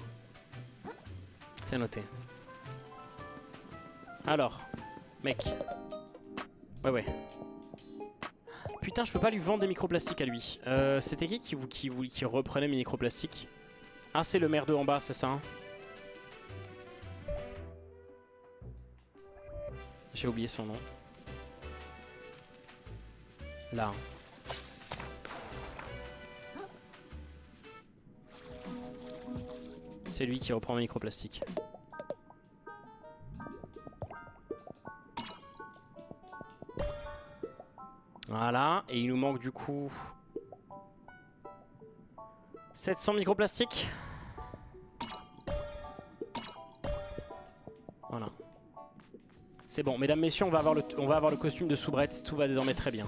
C'est noté. Alors, Mec. Ouais, ouais. Putain, je peux pas lui vendre des microplastiques à lui. Euh, C'était qui qui, qui, qui reprenait mes microplastiques? Ah, c'est le maire de en bas, c'est ça hein J'ai oublié son nom. Là. C'est lui qui reprend mes microplastiques. Voilà, et il nous manque du coup 700 microplastiques. Voilà. C'est bon, mesdames, messieurs, on va avoir le, on va avoir le costume de soubrette, tout va désormais très bien.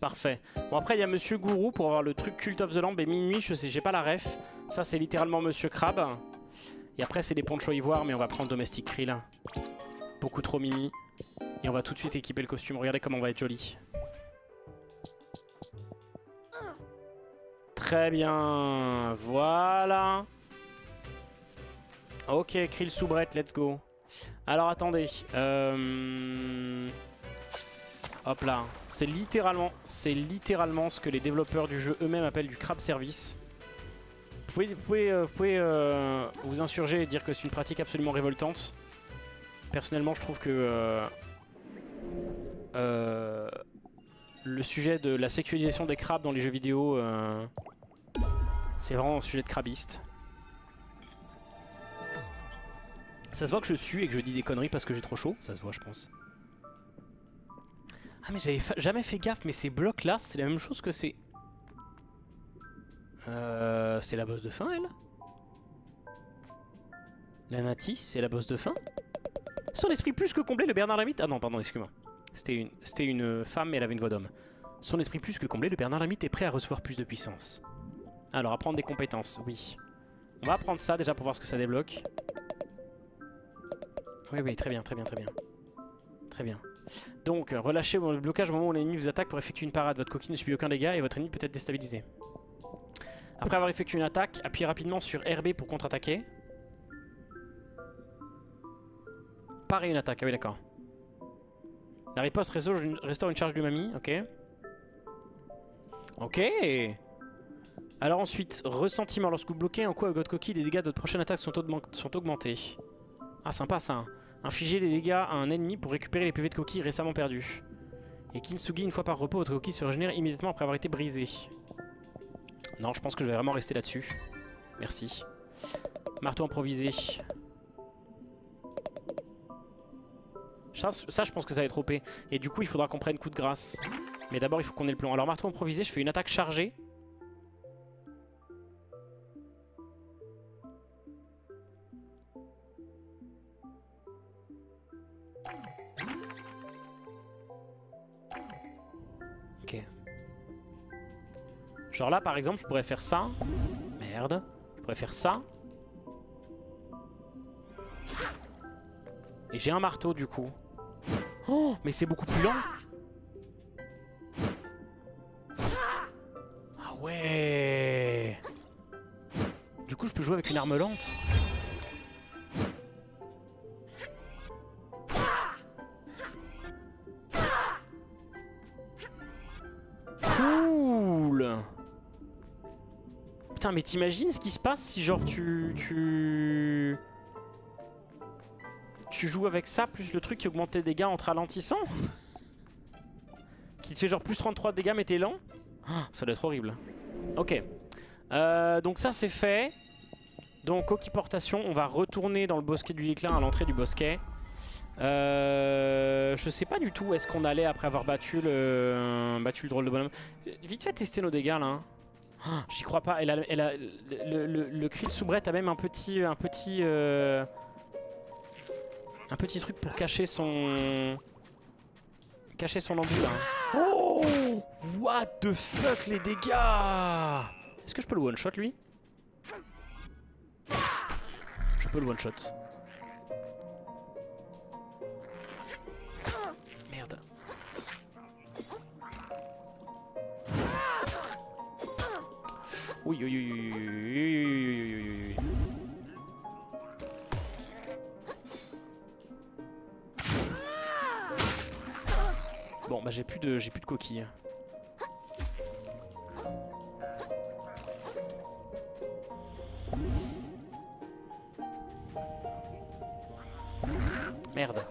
Parfait. Bon après il y a Monsieur Gourou pour avoir le truc Cult of the Lamb et Minuit, je sais, j'ai pas la ref. Ça c'est littéralement Monsieur Crab. Et après c'est des ponchos ivoires mais on va prendre Domestique Krill. Beaucoup trop mimi. Et on va tout de suite équiper le costume. Regardez comment on va être joli. Très bien. Voilà. Ok, Krill soubrette, let's go. Alors attendez. Euh... Hop là. C'est littéralement, c'est littéralement ce que les développeurs du jeu eux-mêmes appellent du crab service. Vous pouvez, vous euh, euh, vous insurger et dire que c'est une pratique absolument révoltante. Personnellement, je trouve que euh, le sujet de la sexualisation des crabes dans les jeux vidéo, c'est vraiment un sujet de crabiste. Ça se voit que je suis et que je dis des conneries parce que j'ai trop chaud. Ça se voit, je pense. Ah, mais j'avais jamais fait gaffe, mais ces blocs-là, c'est la même chose que ces... Euh, c'est la bosse de fin, elle? La Natis, c'est la bosse de fin? Son esprit plus que comblé, le Bernard Lamite... Ah non, pardon, excuse-moi. C'était une, c'était une femme, mais elle avait une voix d'homme. Son esprit plus que comblé, le Bernard Lamite est prêt à recevoir plus de puissance. Alors, apprendre des compétences, oui. On va apprendre ça déjà pour voir ce que ça débloque. Oui, oui, très bien, très bien, très bien. Très bien. Donc, euh, relâchez le blocage au moment où l'ennemi vous attaque pour effectuer une parade. Votre coquille ne subit aucun dégât et votre ennemi peut être déstabilisé. Après avoir effectué une attaque, appuyez rapidement sur RB pour contre-attaquer. Pareil une attaque, ah oui d'accord. La riposte restaure une, charge d'umami, ok. Ok Alors ensuite, ressentiment. Lorsque vous bloquez un coup avec votre coquille, les dégâts de votre prochaine attaque sont, augment- sont augmentés. Ah sympa ça. Infliger les dégâts à un ennemi pour récupérer les PV de coquille récemment perdus. Et Kintsugi, une fois par repos, votre coquille se régénère immédiatement après avoir été brisée. Non, je pense que je vais vraiment rester là-dessus. Merci. Marteau improvisé. Ça, ça, je pense que ça va être OP. Et du coup, il faudra qu'on prenne coup de grâce. Mais d'abord, il faut qu'on ait le plan. Alors, marteau improvisé, je fais une attaque chargée. Genre là, par exemple, je pourrais faire ça. Merde. Je pourrais faire ça. Et j'ai un marteau, du coup. Oh, mais c'est beaucoup plus lent. Ah ouais. Du coup, je peux jouer avec une arme lente. Putain, mais t'imagines ce qui se passe si genre tu... Tu... Tu joues avec ça, plus le truc qui augmente tes dégâts en te ralentissant? Qui te fait genre plus 33 de dégâts mais t'es lent? Ah, Ça doit être horrible. Ok. Euh, donc ça c'est fait. Donc portation, on va retourner dans le bosquet du déclin à l'entrée du bosquet. Euh, je sais pas du tout où est-ce qu'on allait après avoir battu le, battu le drôle de bonhomme. Vite fait tester nos dégâts là. Hein. J'y crois pas. Elle a, elle a, le, le, le cri de soubrette a même un petit, un petit, euh, un petit truc pour cacher son, cacher son embu là. Oh, what the fuck les dégâts? Est-ce que je peux le one shot lui? Je peux le one Oui, oui, oui, oui, oui, oui, oui, oui, oui. Bon, bah j'ai plus de j'ai plus de coquilles. Merde.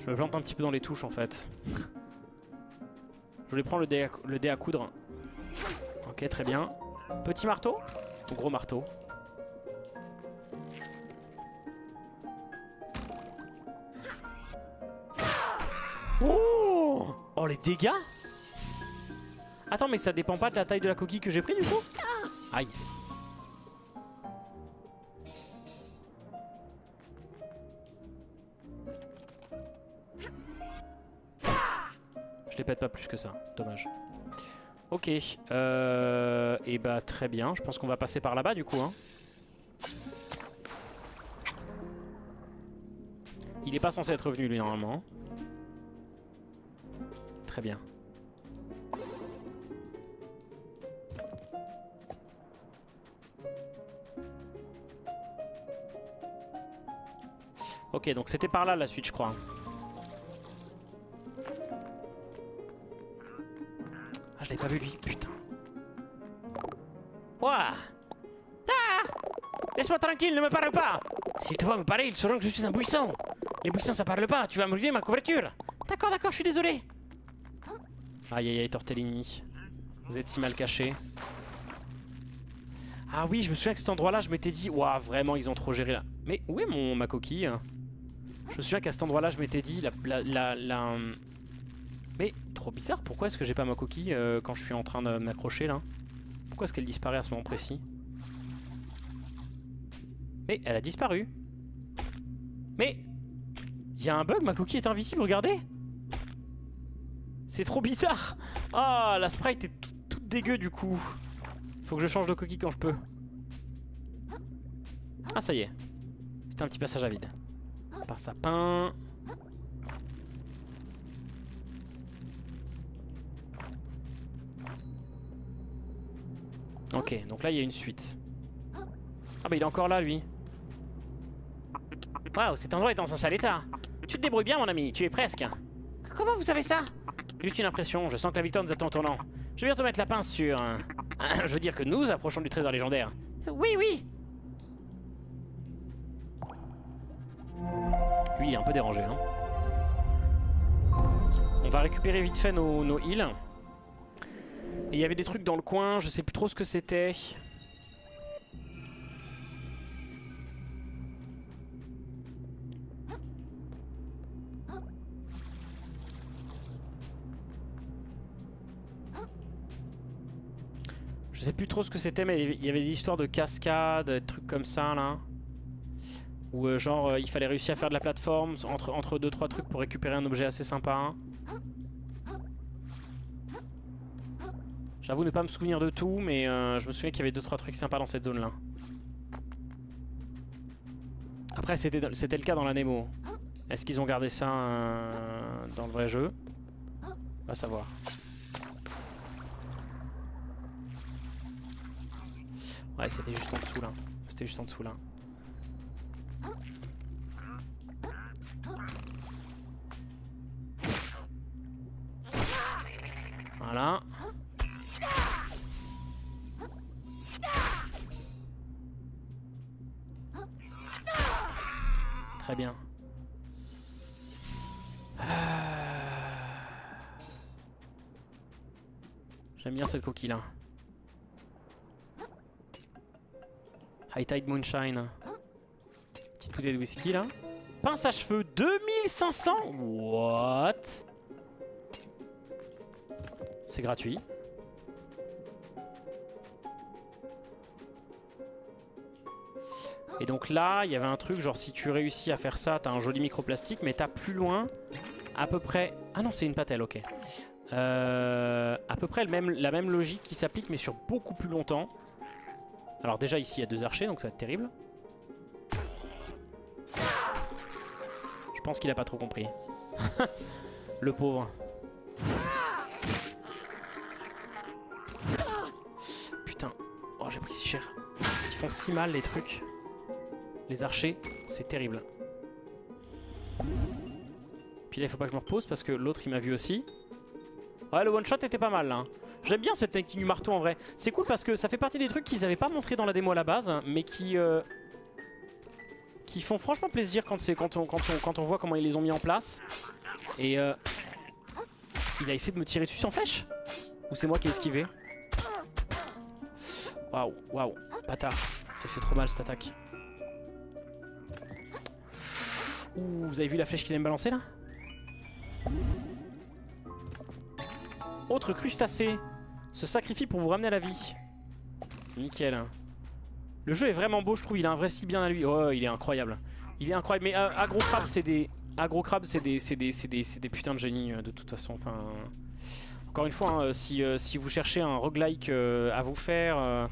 Je me plante un petit peu dans les touches en fait. Je voulais prendre le dé à, coudre. Ok, très bien. Petit marteau gros marteau? Oh! Oh les dégâts? Attends mais ça dépend pas de la taille de la coquille que j'ai pris du coup? Aïe les pète pas plus que ça, dommage. Ok, euh, et bah très bien, je pense qu'on va passer par là-bas du coup. Hein. Il est pas censé être revenu lui normalement. Très bien. Ok, donc c'était par là la suite, je crois. Ah, je l'ai pas vu lui, putain. Ouah Ah Laisse-moi tranquille, ne me parle pas Si tu vas me parler, ils sauront que je suis un buisson. Les buissons, ça parle pas, tu vas me ma couverture. D'accord, d'accord, je suis désolé. Aïe aïe aïe, Tortellini. Vous êtes si mal caché. Ah oui, je me souviens que cet endroit-là, je m'étais dit, waouh, vraiment, ils ont trop géré là. Mais où est mon ma coquille? Je me souviens qu'à cet endroit-là, je m'étais dit, la, la, la, Mais trop bizarre, pourquoi est-ce que j'ai pas ma coquille euh, quand je suis en train de m'accrocher là Pourquoi est-ce qu'elle disparaît à ce moment précis Mais elle a disparu. Mais il y a un bug, ma coquille est invisible, regardez C'est trop bizarre Ah, la sprite est toute, dégueu du coup. Faut que je change de coquille quand je peux. Ah, ça y est. C'était un petit passage à vide. Par sapin. Ok, donc là il y a une suite. Ah bah il est encore là lui. Waouh, cet endroit est dans un sale état. Tu te débrouilles bien mon ami, tu es presque. Comment vous savez ça? Juste une impression, je sens que la victoire nous attend au tournant. Je vais bientôt mettre la pince sur... je veux dire que nous approchons du trésor légendaire. Oui, oui Lui, il est un peu dérangé. Hein. On va récupérer vite fait nos, nos heals. Il y avait des trucs dans le coin, je sais plus trop ce que c'était. Je sais plus trop ce que c'était, mais il y avait des histoires de cascades, des trucs comme ça là. Ou euh, genre euh, il fallait réussir à faire de la plateforme entre, entre deux trois trucs pour récupérer un objet assez sympa. hein. J'avoue ne pas me souvenir de tout, mais euh, je me souviens qu'il y avait deux trois trucs sympas dans cette zone là. Après c'était le cas dans la Nemo. Est-ce qu'ils ont gardé ça euh, dans le vrai jeu? Va savoir. Ouais, c'était juste en dessous là. C'était juste en dessous là. Voilà. Bien. J'aime bien cette coquille là. High Tide Moonshine. Petite bouteille de whisky là. Pince à cheveux 2500 What? C'est gratuit. Et donc là, il y avait un truc, genre si tu réussis à faire ça, t'as un joli microplastique, mais t'as plus loin, à peu près... Ah non, c'est une patelle, ok. Euh, à peu près la même logique qui s'applique, mais sur beaucoup plus longtemps. Alors déjà, ici, il y a deux archers, donc ça va être terrible. Je pense qu'il a pas trop compris. le pauvre. Putain. Oh, j'ai pris si cher. Ils font si mal, les trucs. Les archers, c'est terrible. Puis là, il faut pas que je me repose parce que l'autre, il m'a vu aussi. Ouais, le one shot était pas mal là. hein. J'aime bien cette technique du marteau en vrai. C'est cool parce que ça fait partie des trucs qu'ils avaient pas montré dans la démo à la base, mais qui euh, qui font franchement plaisir quand on, quand on quand on voit comment ils les ont mis en place. Et euh, il a essayé de me tirer dessus sans flèche? Ou c'est moi qui ai esquivé? Waouh, waouh, bâtard. Elle fait trop mal cette attaque. Ouh, vous avez vu la flèche qu'il aime balancer là Autre crustacé se sacrifie pour vous ramener à la vie. Nickel. Le jeu est vraiment beau, je trouve. Il a un vrai style bien à lui. Oh, il est incroyable. Il est incroyable. Mais euh, Agro Crab, c'est des. Agro Crab, c'est des, des, des, des putains de génies euh, de toute façon. Enfin. Encore une fois, hein, si, euh, si vous cherchez un roguelike à vous faire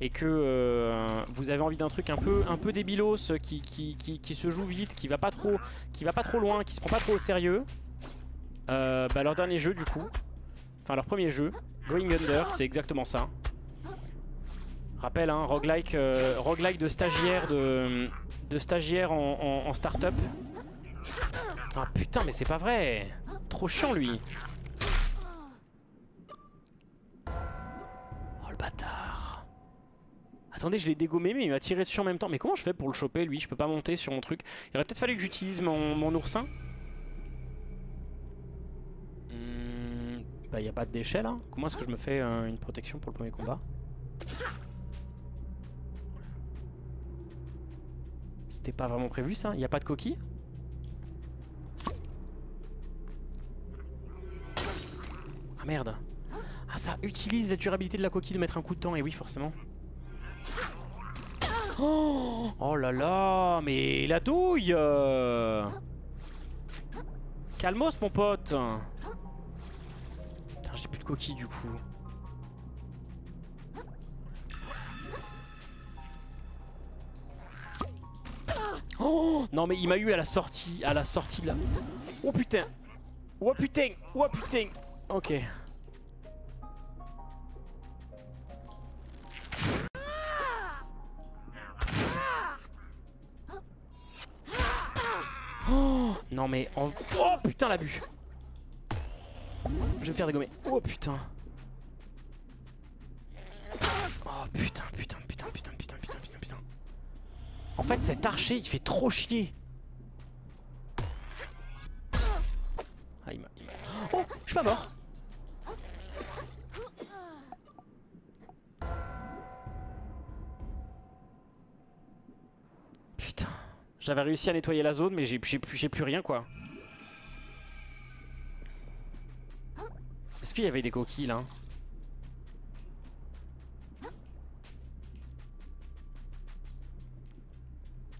et que euh, vous avez envie d'un truc un peu, un peu débilos euh, qui, qui, qui, se joue vite, qui va pas trop, qui va pas trop loin, qui se prend pas trop au sérieux, euh, bah, leur dernier jeu du coup, enfin leur premier jeu, Going Under, c'est exactement ça. Rappel, hein, roguelike, roguelike de stagiaire de, de stagiaire en, en, en start-up. Ah putain, mais c'est pas vrai Trop chiant lui Attendez, je l'ai dégommé, mais il m'a tiré dessus en même temps. Mais comment je fais pour le choper lui? Je peux pas monter sur mon truc. Il aurait peut-être fallu que j'utilise mon, oursin. Hmm, bah, y a pas de déchets là. Comment est-ce que je me fais euh, une protection pour le premier combat? C'était pas vraiment prévu ça? Y a pas de coquille? Ah merde Ah ça utilise la durabilité de la coquille de mettre un coup de temps, et oui forcément. Oh, là là, mais la douille euh. Calmos mon pote Putain j'ai plus de coquille du coup. Oh non mais il m'a eu à la sortie, à la sortie de la... Oh putain Oh putain Oh putain Ok. Non mais en... Oh putain l'abus Je vais me faire dégommer. Oh putain Oh putain, putain, putain, putain, putain, putain, putain, putain. En fait, cet archer, il fait trop chier. Ah, il m'a... Oh Je suis pas mort J'avais réussi à nettoyer la zone, mais j'ai plus, plus rien, quoi. Est-ce qu'il y avait des coquilles, là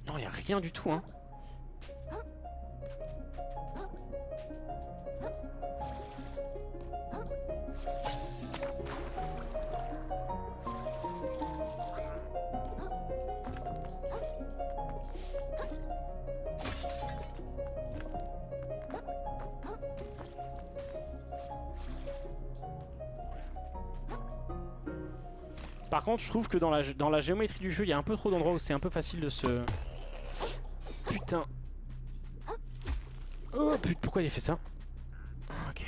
Non, il a rien du tout, hein. Contre, je trouve que dans la, géométrie du jeu, il y a un peu trop d'endroits où c'est un peu facile de se... Putain. Oh putain, pourquoi il a fait ça Ok.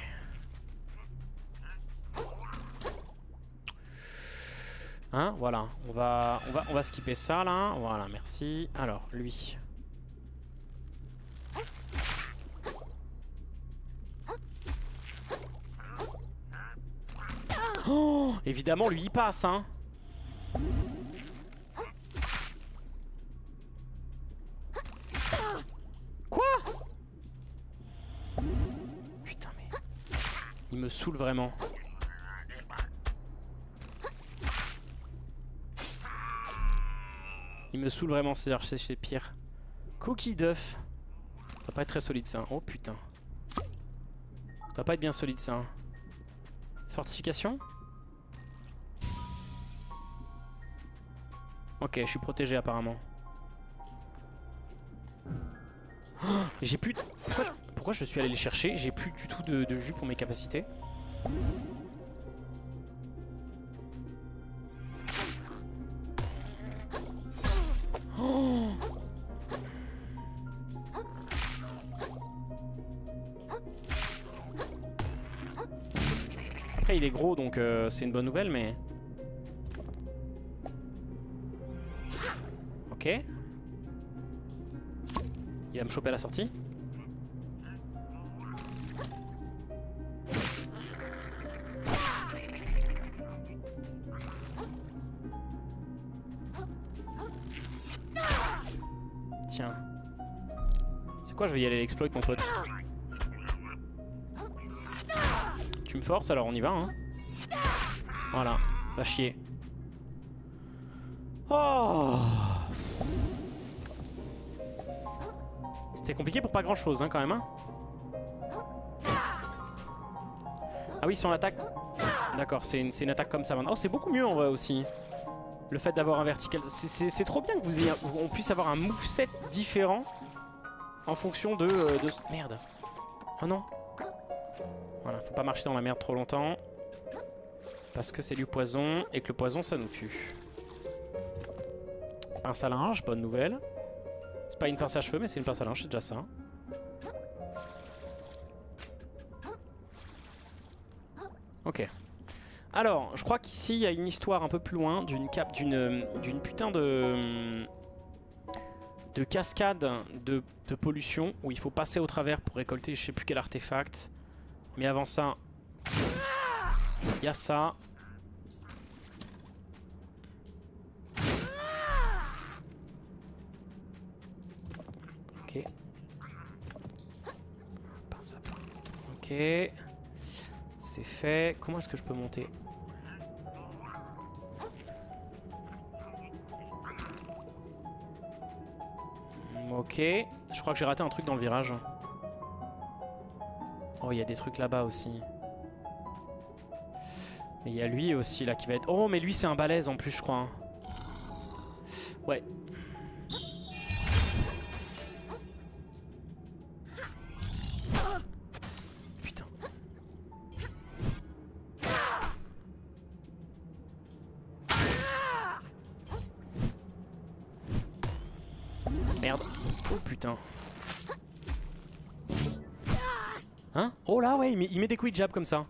Hein, voilà. On va, on va, on va skipper ça là. Voilà, merci. Alors, lui. Oh, évidemment, lui il passe, hein. saoule vraiment. Il me saoule vraiment ces archers, c'est pire. Cookie d'œuf. Ça va pas être très solide ça. Hein. Oh putain. Ça va pas être bien solide ça. Hein. Fortification Ok, je suis protégé apparemment. J'ai plus de pourquoi, je suis allé les chercher J'ai plus du tout de, jus pour mes capacités. Oh Après il est gros donc euh, c'est une bonne nouvelle mais... Ok. Il va me choper à la sortie. Y aller l'exploit mon pote Tu me forces alors on y va hein Voilà, va chier. Oh C'était compliqué pour pas grand chose hein, quand même. Hein. Ah oui, son attaque. D'accord, c'est une, une, attaque comme ça maintenant. Oh, c'est beaucoup mieux en vrai aussi. Le fait d'avoir un vertical. C'est trop bien que vous ayez, on puisse avoir un moveset différent en fonction de, euh, de... Merde. Oh non. Voilà, faut pas marcher dans la merde trop longtemps. Parce que c'est du poison et que le poison ça nous tue. Pince à linge, bonne nouvelle. C'est pas une pince à cheveux, mais c'est une pince à linge, c'est déjà ça. Ok. Alors, je crois qu'ici, il y a une histoire un peu plus loin d'une cap, d'une, d'une putain de de cascade de, de, pollution où il faut passer au travers pour récolter je sais plus quel artefact. Mais avant ça, il y a ça. Ok. Ok. C'est fait. Comment est-ce que je peux monter? Ok. Je crois que j'ai raté un truc dans le virage. Oh, il y a des trucs là-bas aussi. Et il y a lui aussi là qui va être... Oh, mais lui c'est un balèze en plus, je crois. Hein. Ouais. Il met, des quick comme ça.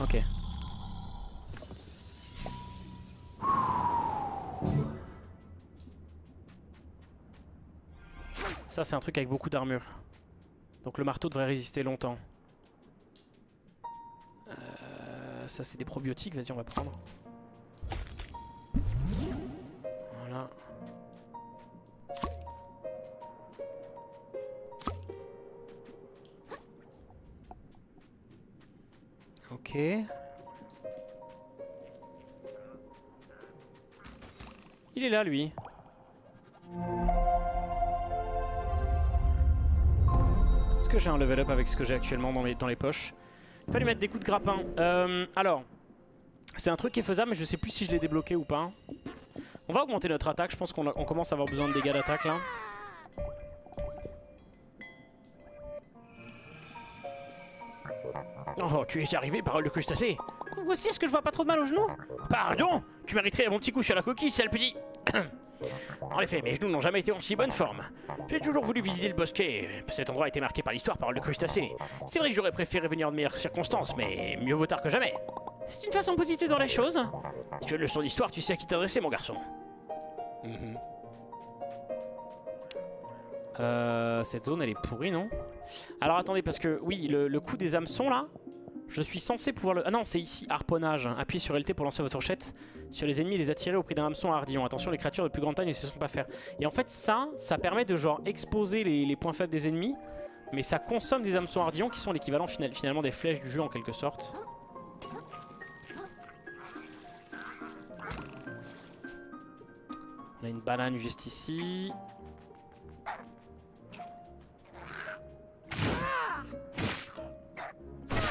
Ok. Ça c'est un truc avec beaucoup d'armure. Donc le marteau devrait résister longtemps. Euh, ça c'est des probiotiques, vas-y on va prendre. Il est là, lui. Est-ce que j'ai un level up avec ce que j'ai actuellement dans les, poches? Il mettre des coups de grappin. Euh, alors, c'est un truc qui est faisable, mais je sais plus si je l'ai débloqué ou pas. On va augmenter notre attaque. Je pense qu'on commence à avoir besoin de dégâts d'attaque là. Oh, tu es arrivé, parole de crustacé Voici, est-ce que je vois pas trop de mal aux genoux? Pardon? Tu mériterais mon petit coup sur la coquille, sale petit En effet, mes genoux n'ont jamais été en si bonne forme. J'ai toujours voulu visiter le bosquet. Cet endroit a été marqué par l'histoire, parole de crustacé. C'est vrai que j'aurais préféré venir de meilleures circonstances, mais mieux vaut tard que jamais. C'est une façon positive dans les choses. Si tu veux une leçon d'histoire, tu sais à qui t'adresser, mon garçon. Euh, cette zone elle est pourrie non? Alors attendez parce que oui le, le coup des hameçons là Je suis censé pouvoir le... Ah non c'est ici harponnage. Appuyez sur LT pour lancer votre fourchette. Sur les ennemis les attirer au prix d'un hameçon ardillon Attention les créatures de plus grande taille ne se sont pas faire. Et en fait ça ça permet de genre exposer les, points faibles des ennemis. Mais ça consomme des hameçons ardillons qui sont l'équivalent final, finalement des flèches du jeu en quelque sorte. On a une banane juste ici.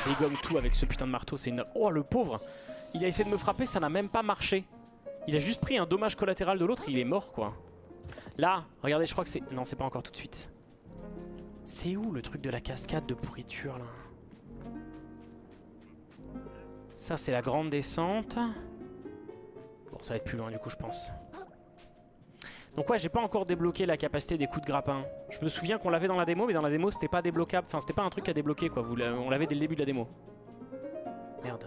Il gomme tout avec ce putain de marteau, c'est une... Oh le pauvre Il a essayé de me frapper, ça n'a même pas marché. Il a juste pris un dommage collatéral de l'autre, il est mort quoi. Là, regardez, je crois que c'est... Non, c'est pas encore tout de suite. C'est où le truc de la cascade de pourriture là? Ça c'est la grande descente. Bon, ça va être plus loin du coup je pense. Donc ouais, j'ai pas encore débloqué la capacité des coups de grappin. Je me souviens qu'on l'avait dans la démo, mais dans la démo c'était pas débloquable. Enfin, c'était pas un truc à débloquer quoi. Vous on l'avait dès le début de la démo. Merde.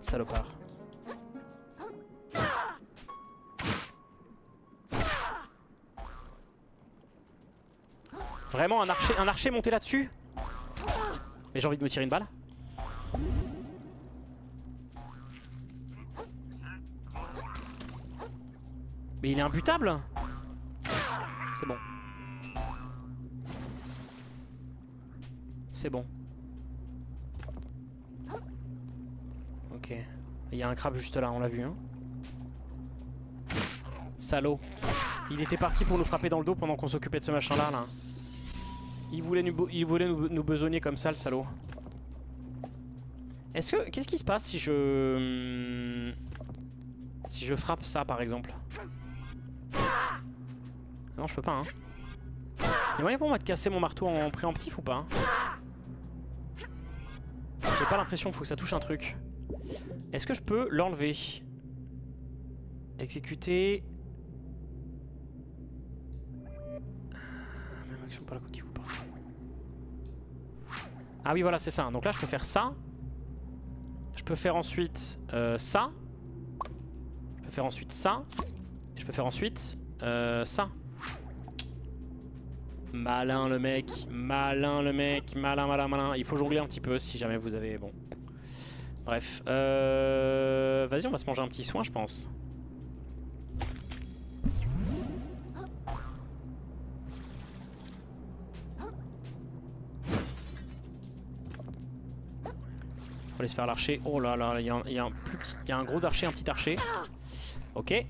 Salopard. Vraiment un archer, un archer monté là-dessus? Mais j'ai envie de me tirer une balle. Mais il est imbutable C'est bon. C'est bon. Ok. Il y a un crabe juste là, on l'a vu. Hein. Salaud. Il était parti pour nous frapper dans le dos pendant qu'on s'occupait de ce machin là. là. Il voulait, nous, il besogner comme ça le salaud. Est-ce que... Qu'est-ce qui se passe si je... Si je frappe ça par exemple? Non, je peux pas, hein. Il y a moyen pour moi de casser mon marteau en préemptif ou pas hein J'ai pas l'impression, faut que ça touche un truc. Est-ce que je peux l'enlever? Exécuter... Même action la vous parle. Ah oui, voilà, c'est ça. Donc là, je peux faire ça. Je peux faire ensuite euh, ça. Je peux faire ensuite ça. Et je peux faire ensuite euh, ça. Malin le mec, malin le mec, malin, malin, malin. Il faut jongler un petit peu si jamais vous avez... Bon. Bref. Euh... Vas-y, on va se manger un petit soin, je pense. On va aller se faire l'archer. Oh là là, il y, y, a un gros archer, un petit archer. Ok.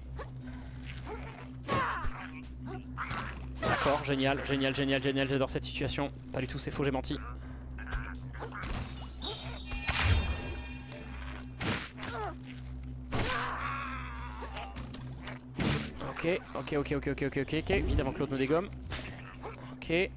D'accord, génial, génial, génial, génial, j'adore cette situation. Pas du tout, c'est faux, j'ai menti. Ok, ok, ok, ok, ok, ok, ok, vite avant que l'autre me dégomme. Ok.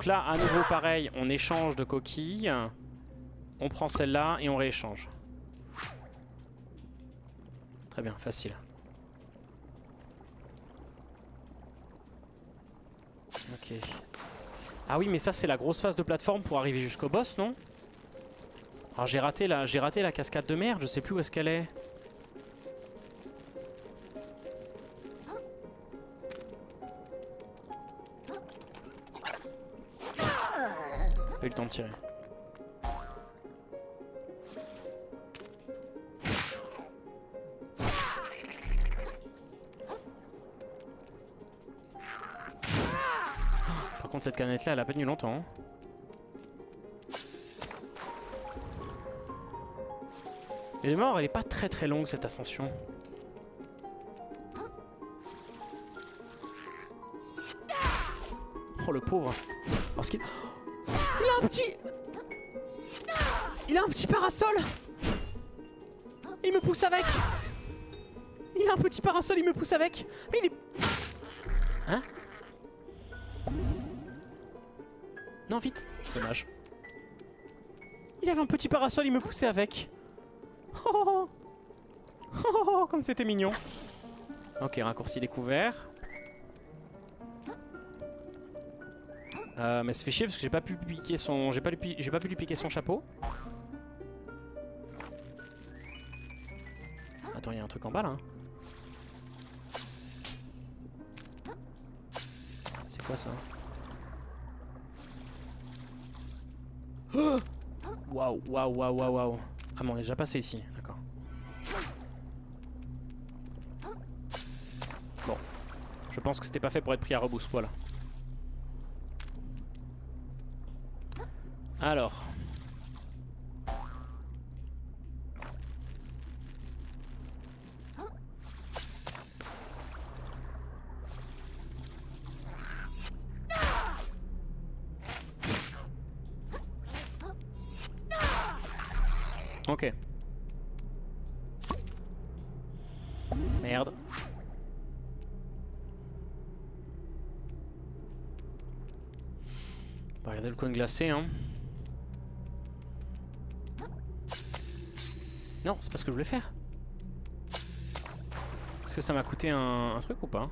Donc là, à nouveau pareil, on échange de coquilles. On prend celle-là et on rééchange. Très bien, facile. Ok. Ah oui, mais ça c'est la grosse phase de plateforme pour arriver jusqu'au boss, non? Alors j'ai raté, la, raté la cascade de merde, je sais plus où est-ce qu'elle est. Pas eu le temps de tirer. Par contre cette canette là elle a pas tenu longtemps. Hein. Et mort elle est pas très très longue cette ascension. Oh le pauvre. Parce qu'il... Il a un petit... Il a un petit parasol Il me pousse avec Il a un petit parasol, il me pousse avec Mais il est... Hein Non, vite Dommage. Il avait un petit parasol, il me poussait avec. Oh, oh, oh, comme c'était mignon. Ok, raccourci découvert. Euh, mais ça fait chier parce que j'ai pas pu piquer son. J'ai pas, pas pu lui piquer son chapeau. Attends, il y a un truc en bas là. Hein. C'est quoi ça? Waouh, waouh, waouh, waouh, waouh. Ah mais on est déjà passé ici, d'accord. Bon. Je pense que c'était pas fait pour être pris à rebousse, voilà. Alors. Ok. Merde. Regarder le coin glacé, hein. Non, c'est pas ce que je voulais faire. Est-ce que ça m'a coûté un, un truc ou pas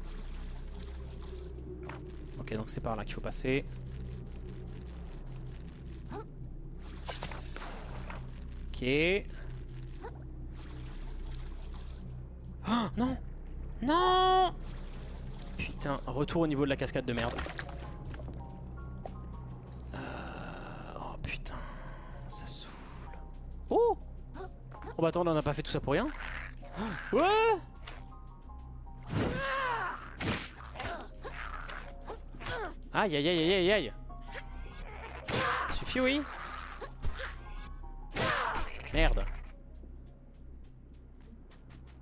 Ok, donc c'est par là qu'il faut passer. Ok. Oh, non Non Putain, retour au niveau de la cascade de merde. Oh bah attends, on n'a pas fait tout ça pour rien. Ouais Aïe aïe aïe aïe aïe aïe Suffit oui Merde.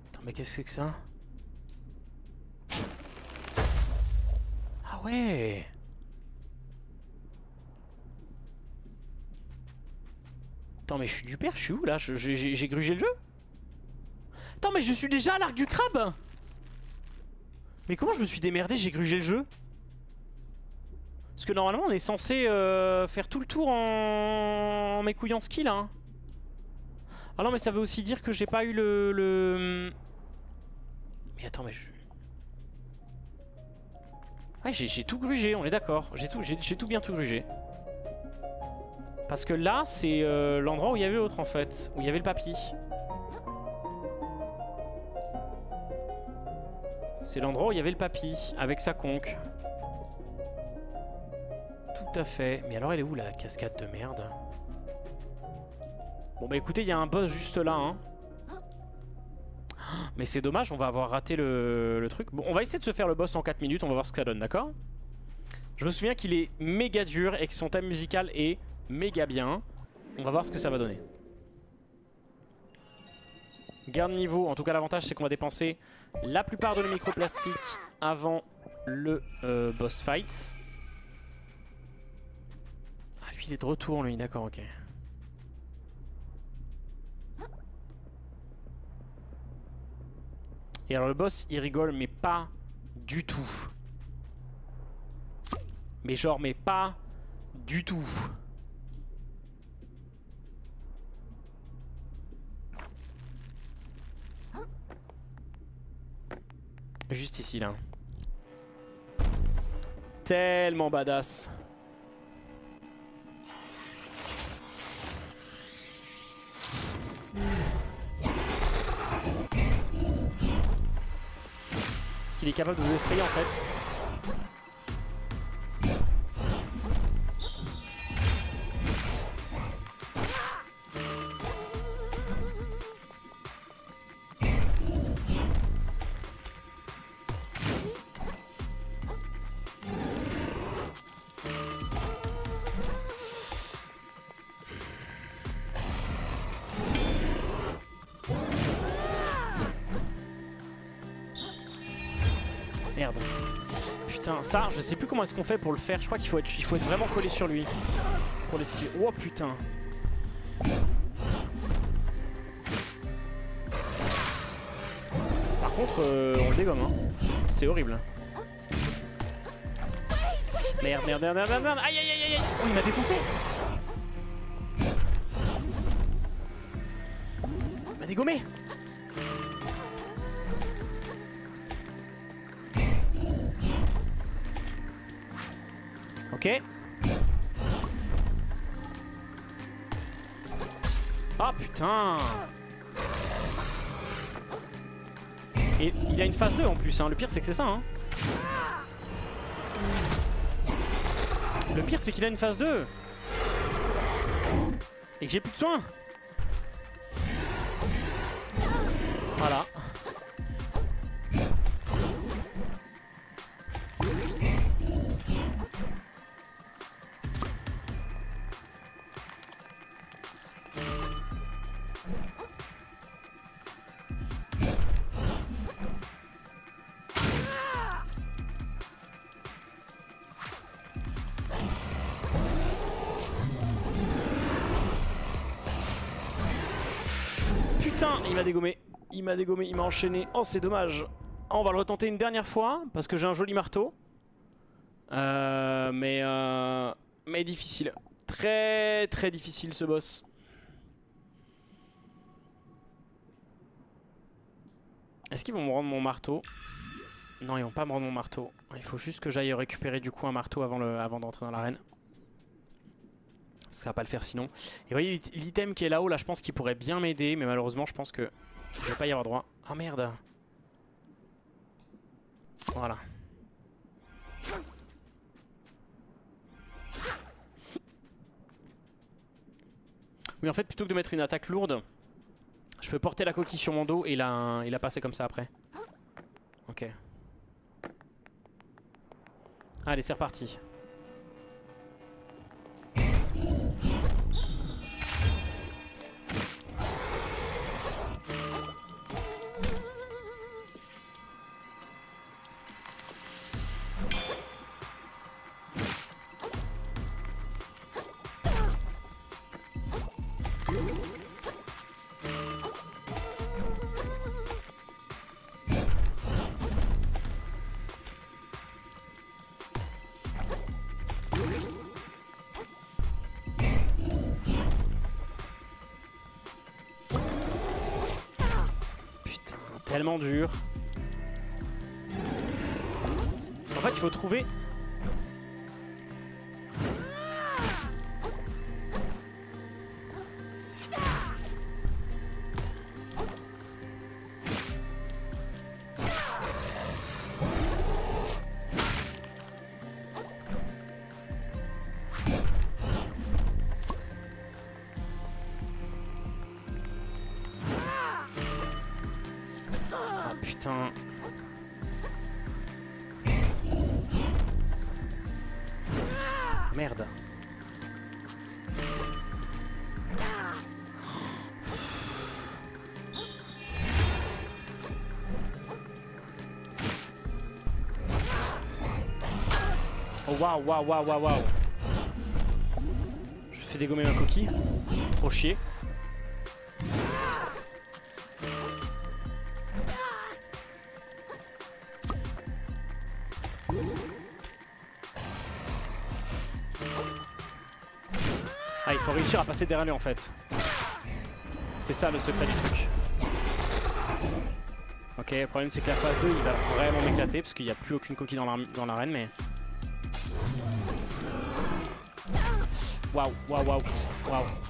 Attends, mais qu'est-ce que c'est que ça? Ah ouais Attends, mais je suis du père, je suis où là? J'ai grugé le jeu? Attends, mais je suis déjà à l'arc du crabe Mais comment je me suis démerdé J'ai grugé le jeu? Parce que normalement, on est censé euh, faire tout le tour en, en m'écouillant skill, hein. Ah non mais ça veut aussi dire que j'ai pas eu le. Mais attends mais je... Ouais j'ai tout grugé, on est d'accord. J'ai tout, tout bien tout grugé. Parce que là c'est euh, l'endroit où il y avait l'autre en fait. Où il y avait le papy. C'est l'endroit où il y avait le papy avec sa conque. Tout à fait. Mais alors elle est où la cascade de merde? Bon bah écoutez, il y a un boss juste là. Hein. Mais c'est dommage, on va avoir raté le, le truc. Bon, on va essayer de se faire le boss en 4 minutes, on va voir ce que ça donne, d'accord? Je me souviens qu'il est méga dur et que son thème musical est méga bien. On va voir ce que ça va donner. Garde niveau, en tout cas l'avantage c'est qu'on va dépenser la plupart de nos microplastiques avant le euh, boss fight. Ah lui il est de retour lui, d'accord ok. Et alors le boss il rigole mais pas du tout. Mais genre mais pas du tout. Juste ici là. Tellement badass. Est-ce qu'il est capable de vous effrayer en fait Ça, je sais plus comment est-ce qu'on fait pour le faire. Je crois qu'il faut être, il faut être vraiment collé sur lui. Pour l'esquiver. Oh putain. Par contre, euh, on le dégomme. Hein. C'est horrible. Merde, merde, merde, merde, merde. Aïe, aïe, aïe, aïe. Oh, il m'a défoncé. Il m'a dégommé. Putain Et il a une phase 2 en plus, hein. le pire c'est que c'est ça. Hein. Le pire c'est qu'il a une phase 2 Et que j'ai plus de soins Voilà. Il m'a dégommé. Il m'a dégommé, il m'a enchaîné. Oh, c'est dommage. Oh, on va le retenter une dernière fois parce que j'ai un joli marteau. Euh, mais, euh, mais difficile. Très très difficile ce boss. Est-ce qu'ils vont me rendre mon marteau? Non, ils vont pas me rendre mon marteau. Il faut juste que j'aille récupérer du coup un marteau avant, avant d'entrer dans l'arène. Ça va pas le faire sinon. Et vous voyez l'item qui est là-haut, là je pense qu'il pourrait bien m'aider, mais malheureusement je pense que je vais pas y avoir droit. Oh merde Voilà. Oui en fait plutôt que de mettre une attaque lourde, je peux porter la coquille sur mon dos et la, et la passer comme ça après. Ok. Allez c'est reparti. Tellement dur. Parce qu'en fait, il faut trouver... waouh waouh waouh waouh waouh Je fais dégommer ma coquille. Trop chier. Ah, il faut réussir à passer derrière lui en fait. C'est ça le secret du truc. Ok, le problème c'est que la phase 2 il va vraiment m'éclater parce qu'il n'y a plus aucune coquille dans l'arène mais... Waouh, waouh, waouh, waouh.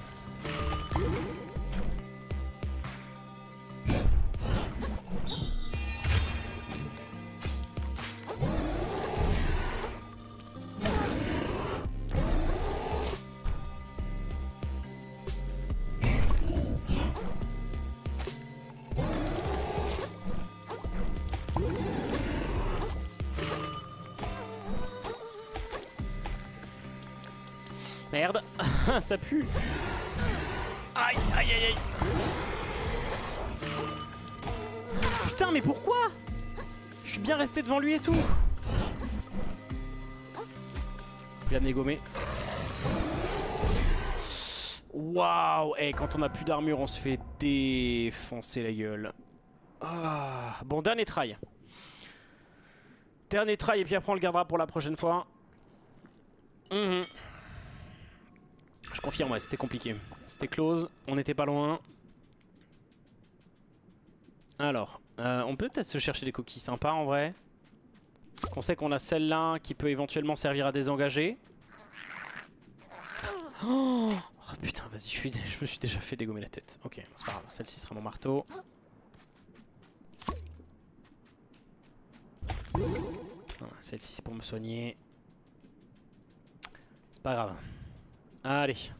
Merde, ça pue. Aïe, aïe, aïe, aïe. Putain, mais pourquoi? Je suis bien resté devant lui et tout. Il va me dégommer. Waouh Et quand on a plus d'armure, on se fait défoncer la gueule. Ah, Bon, dernier try. Dernier try et puis après on le gardera pour la prochaine fois. Mhm. Je confirme, ouais, c'était compliqué. C'était close, on n'était pas loin. Alors, euh, on peut peut-être se chercher des coquilles sympas en vrai. Parce qu'on sait qu'on a celle-là qui peut éventuellement servir à désengager. Oh, putain, vas-y, je, je me suis déjà fait dégommer la tête. Ok, c'est pas grave, celle-ci sera mon marteau. Voilà, Celle-ci c'est pour me soigner. C'est pas grave. Allez.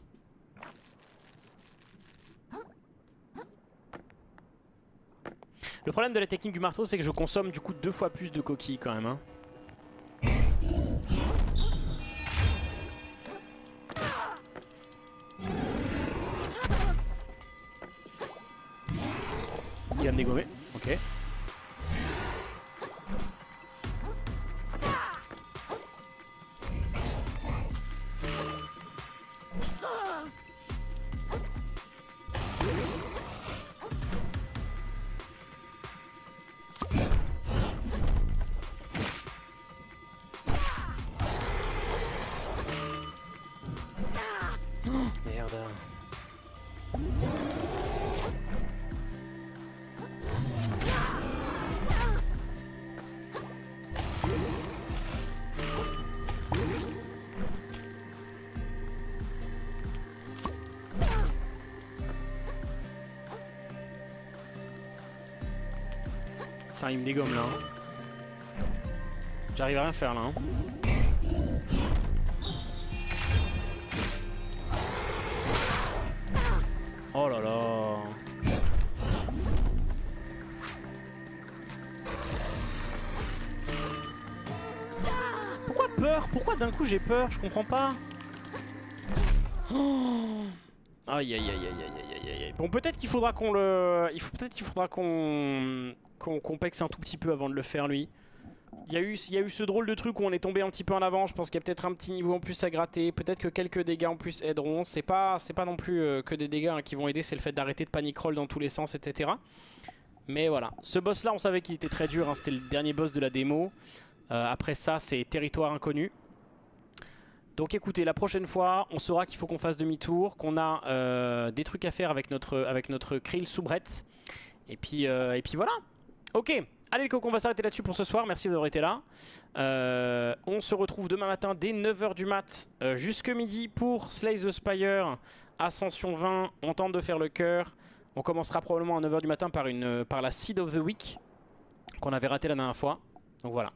Le problème de la technique du marteau, c'est que je consomme du coup deux fois plus de coquilles quand même. Hein. Il va me dégommer, ok. Il me dégomme là. hein. J'arrive à rien faire là. hein. Oh là là. Pourquoi peur? Pourquoi d'un coup j'ai peur? Je comprends pas. Oh. Aïe aïe aïe aïe aïe aïe aïe aïe. Bon peut-être qu'il faudra qu'on le. Il faut peut-être qu'il faudra qu'on qu'on pexe un tout petit peu avant de le faire lui. Il y, a eu, ce drôle de truc où on est tombé un petit peu en avant. Je pense qu'il y a peut-être un petit niveau en plus à gratter. Peut-être que quelques dégâts en plus aideront. C'est pas, pas non plus euh, que des dégâts hein, qui vont aider. C'est le fait d'arrêter de panic roll dans tous les sens, etc. Mais voilà. Ce boss là, on savait qu'il était très dur. hein. C'était le dernier boss de la démo. Euh, après ça, c'est territoire inconnu. Donc écoutez, la prochaine fois, on saura qu'il faut qu'on fasse demi-tour, qu'on a euh, des trucs à faire avec notre, krill soubrette. Et puis voilà. Ok, allez les cocos, on va s'arrêter là-dessus pour ce soir. Merci d'avoir été là. Euh, on se retrouve demain matin dès 9h du mat euh, jusque midi pour Slay the Spire, Ascension 20. On tente de faire le cœur. On commencera probablement à 9h du matin par, une, par la Seed of the Week qu'on avait raté la dernière fois. Donc voilà.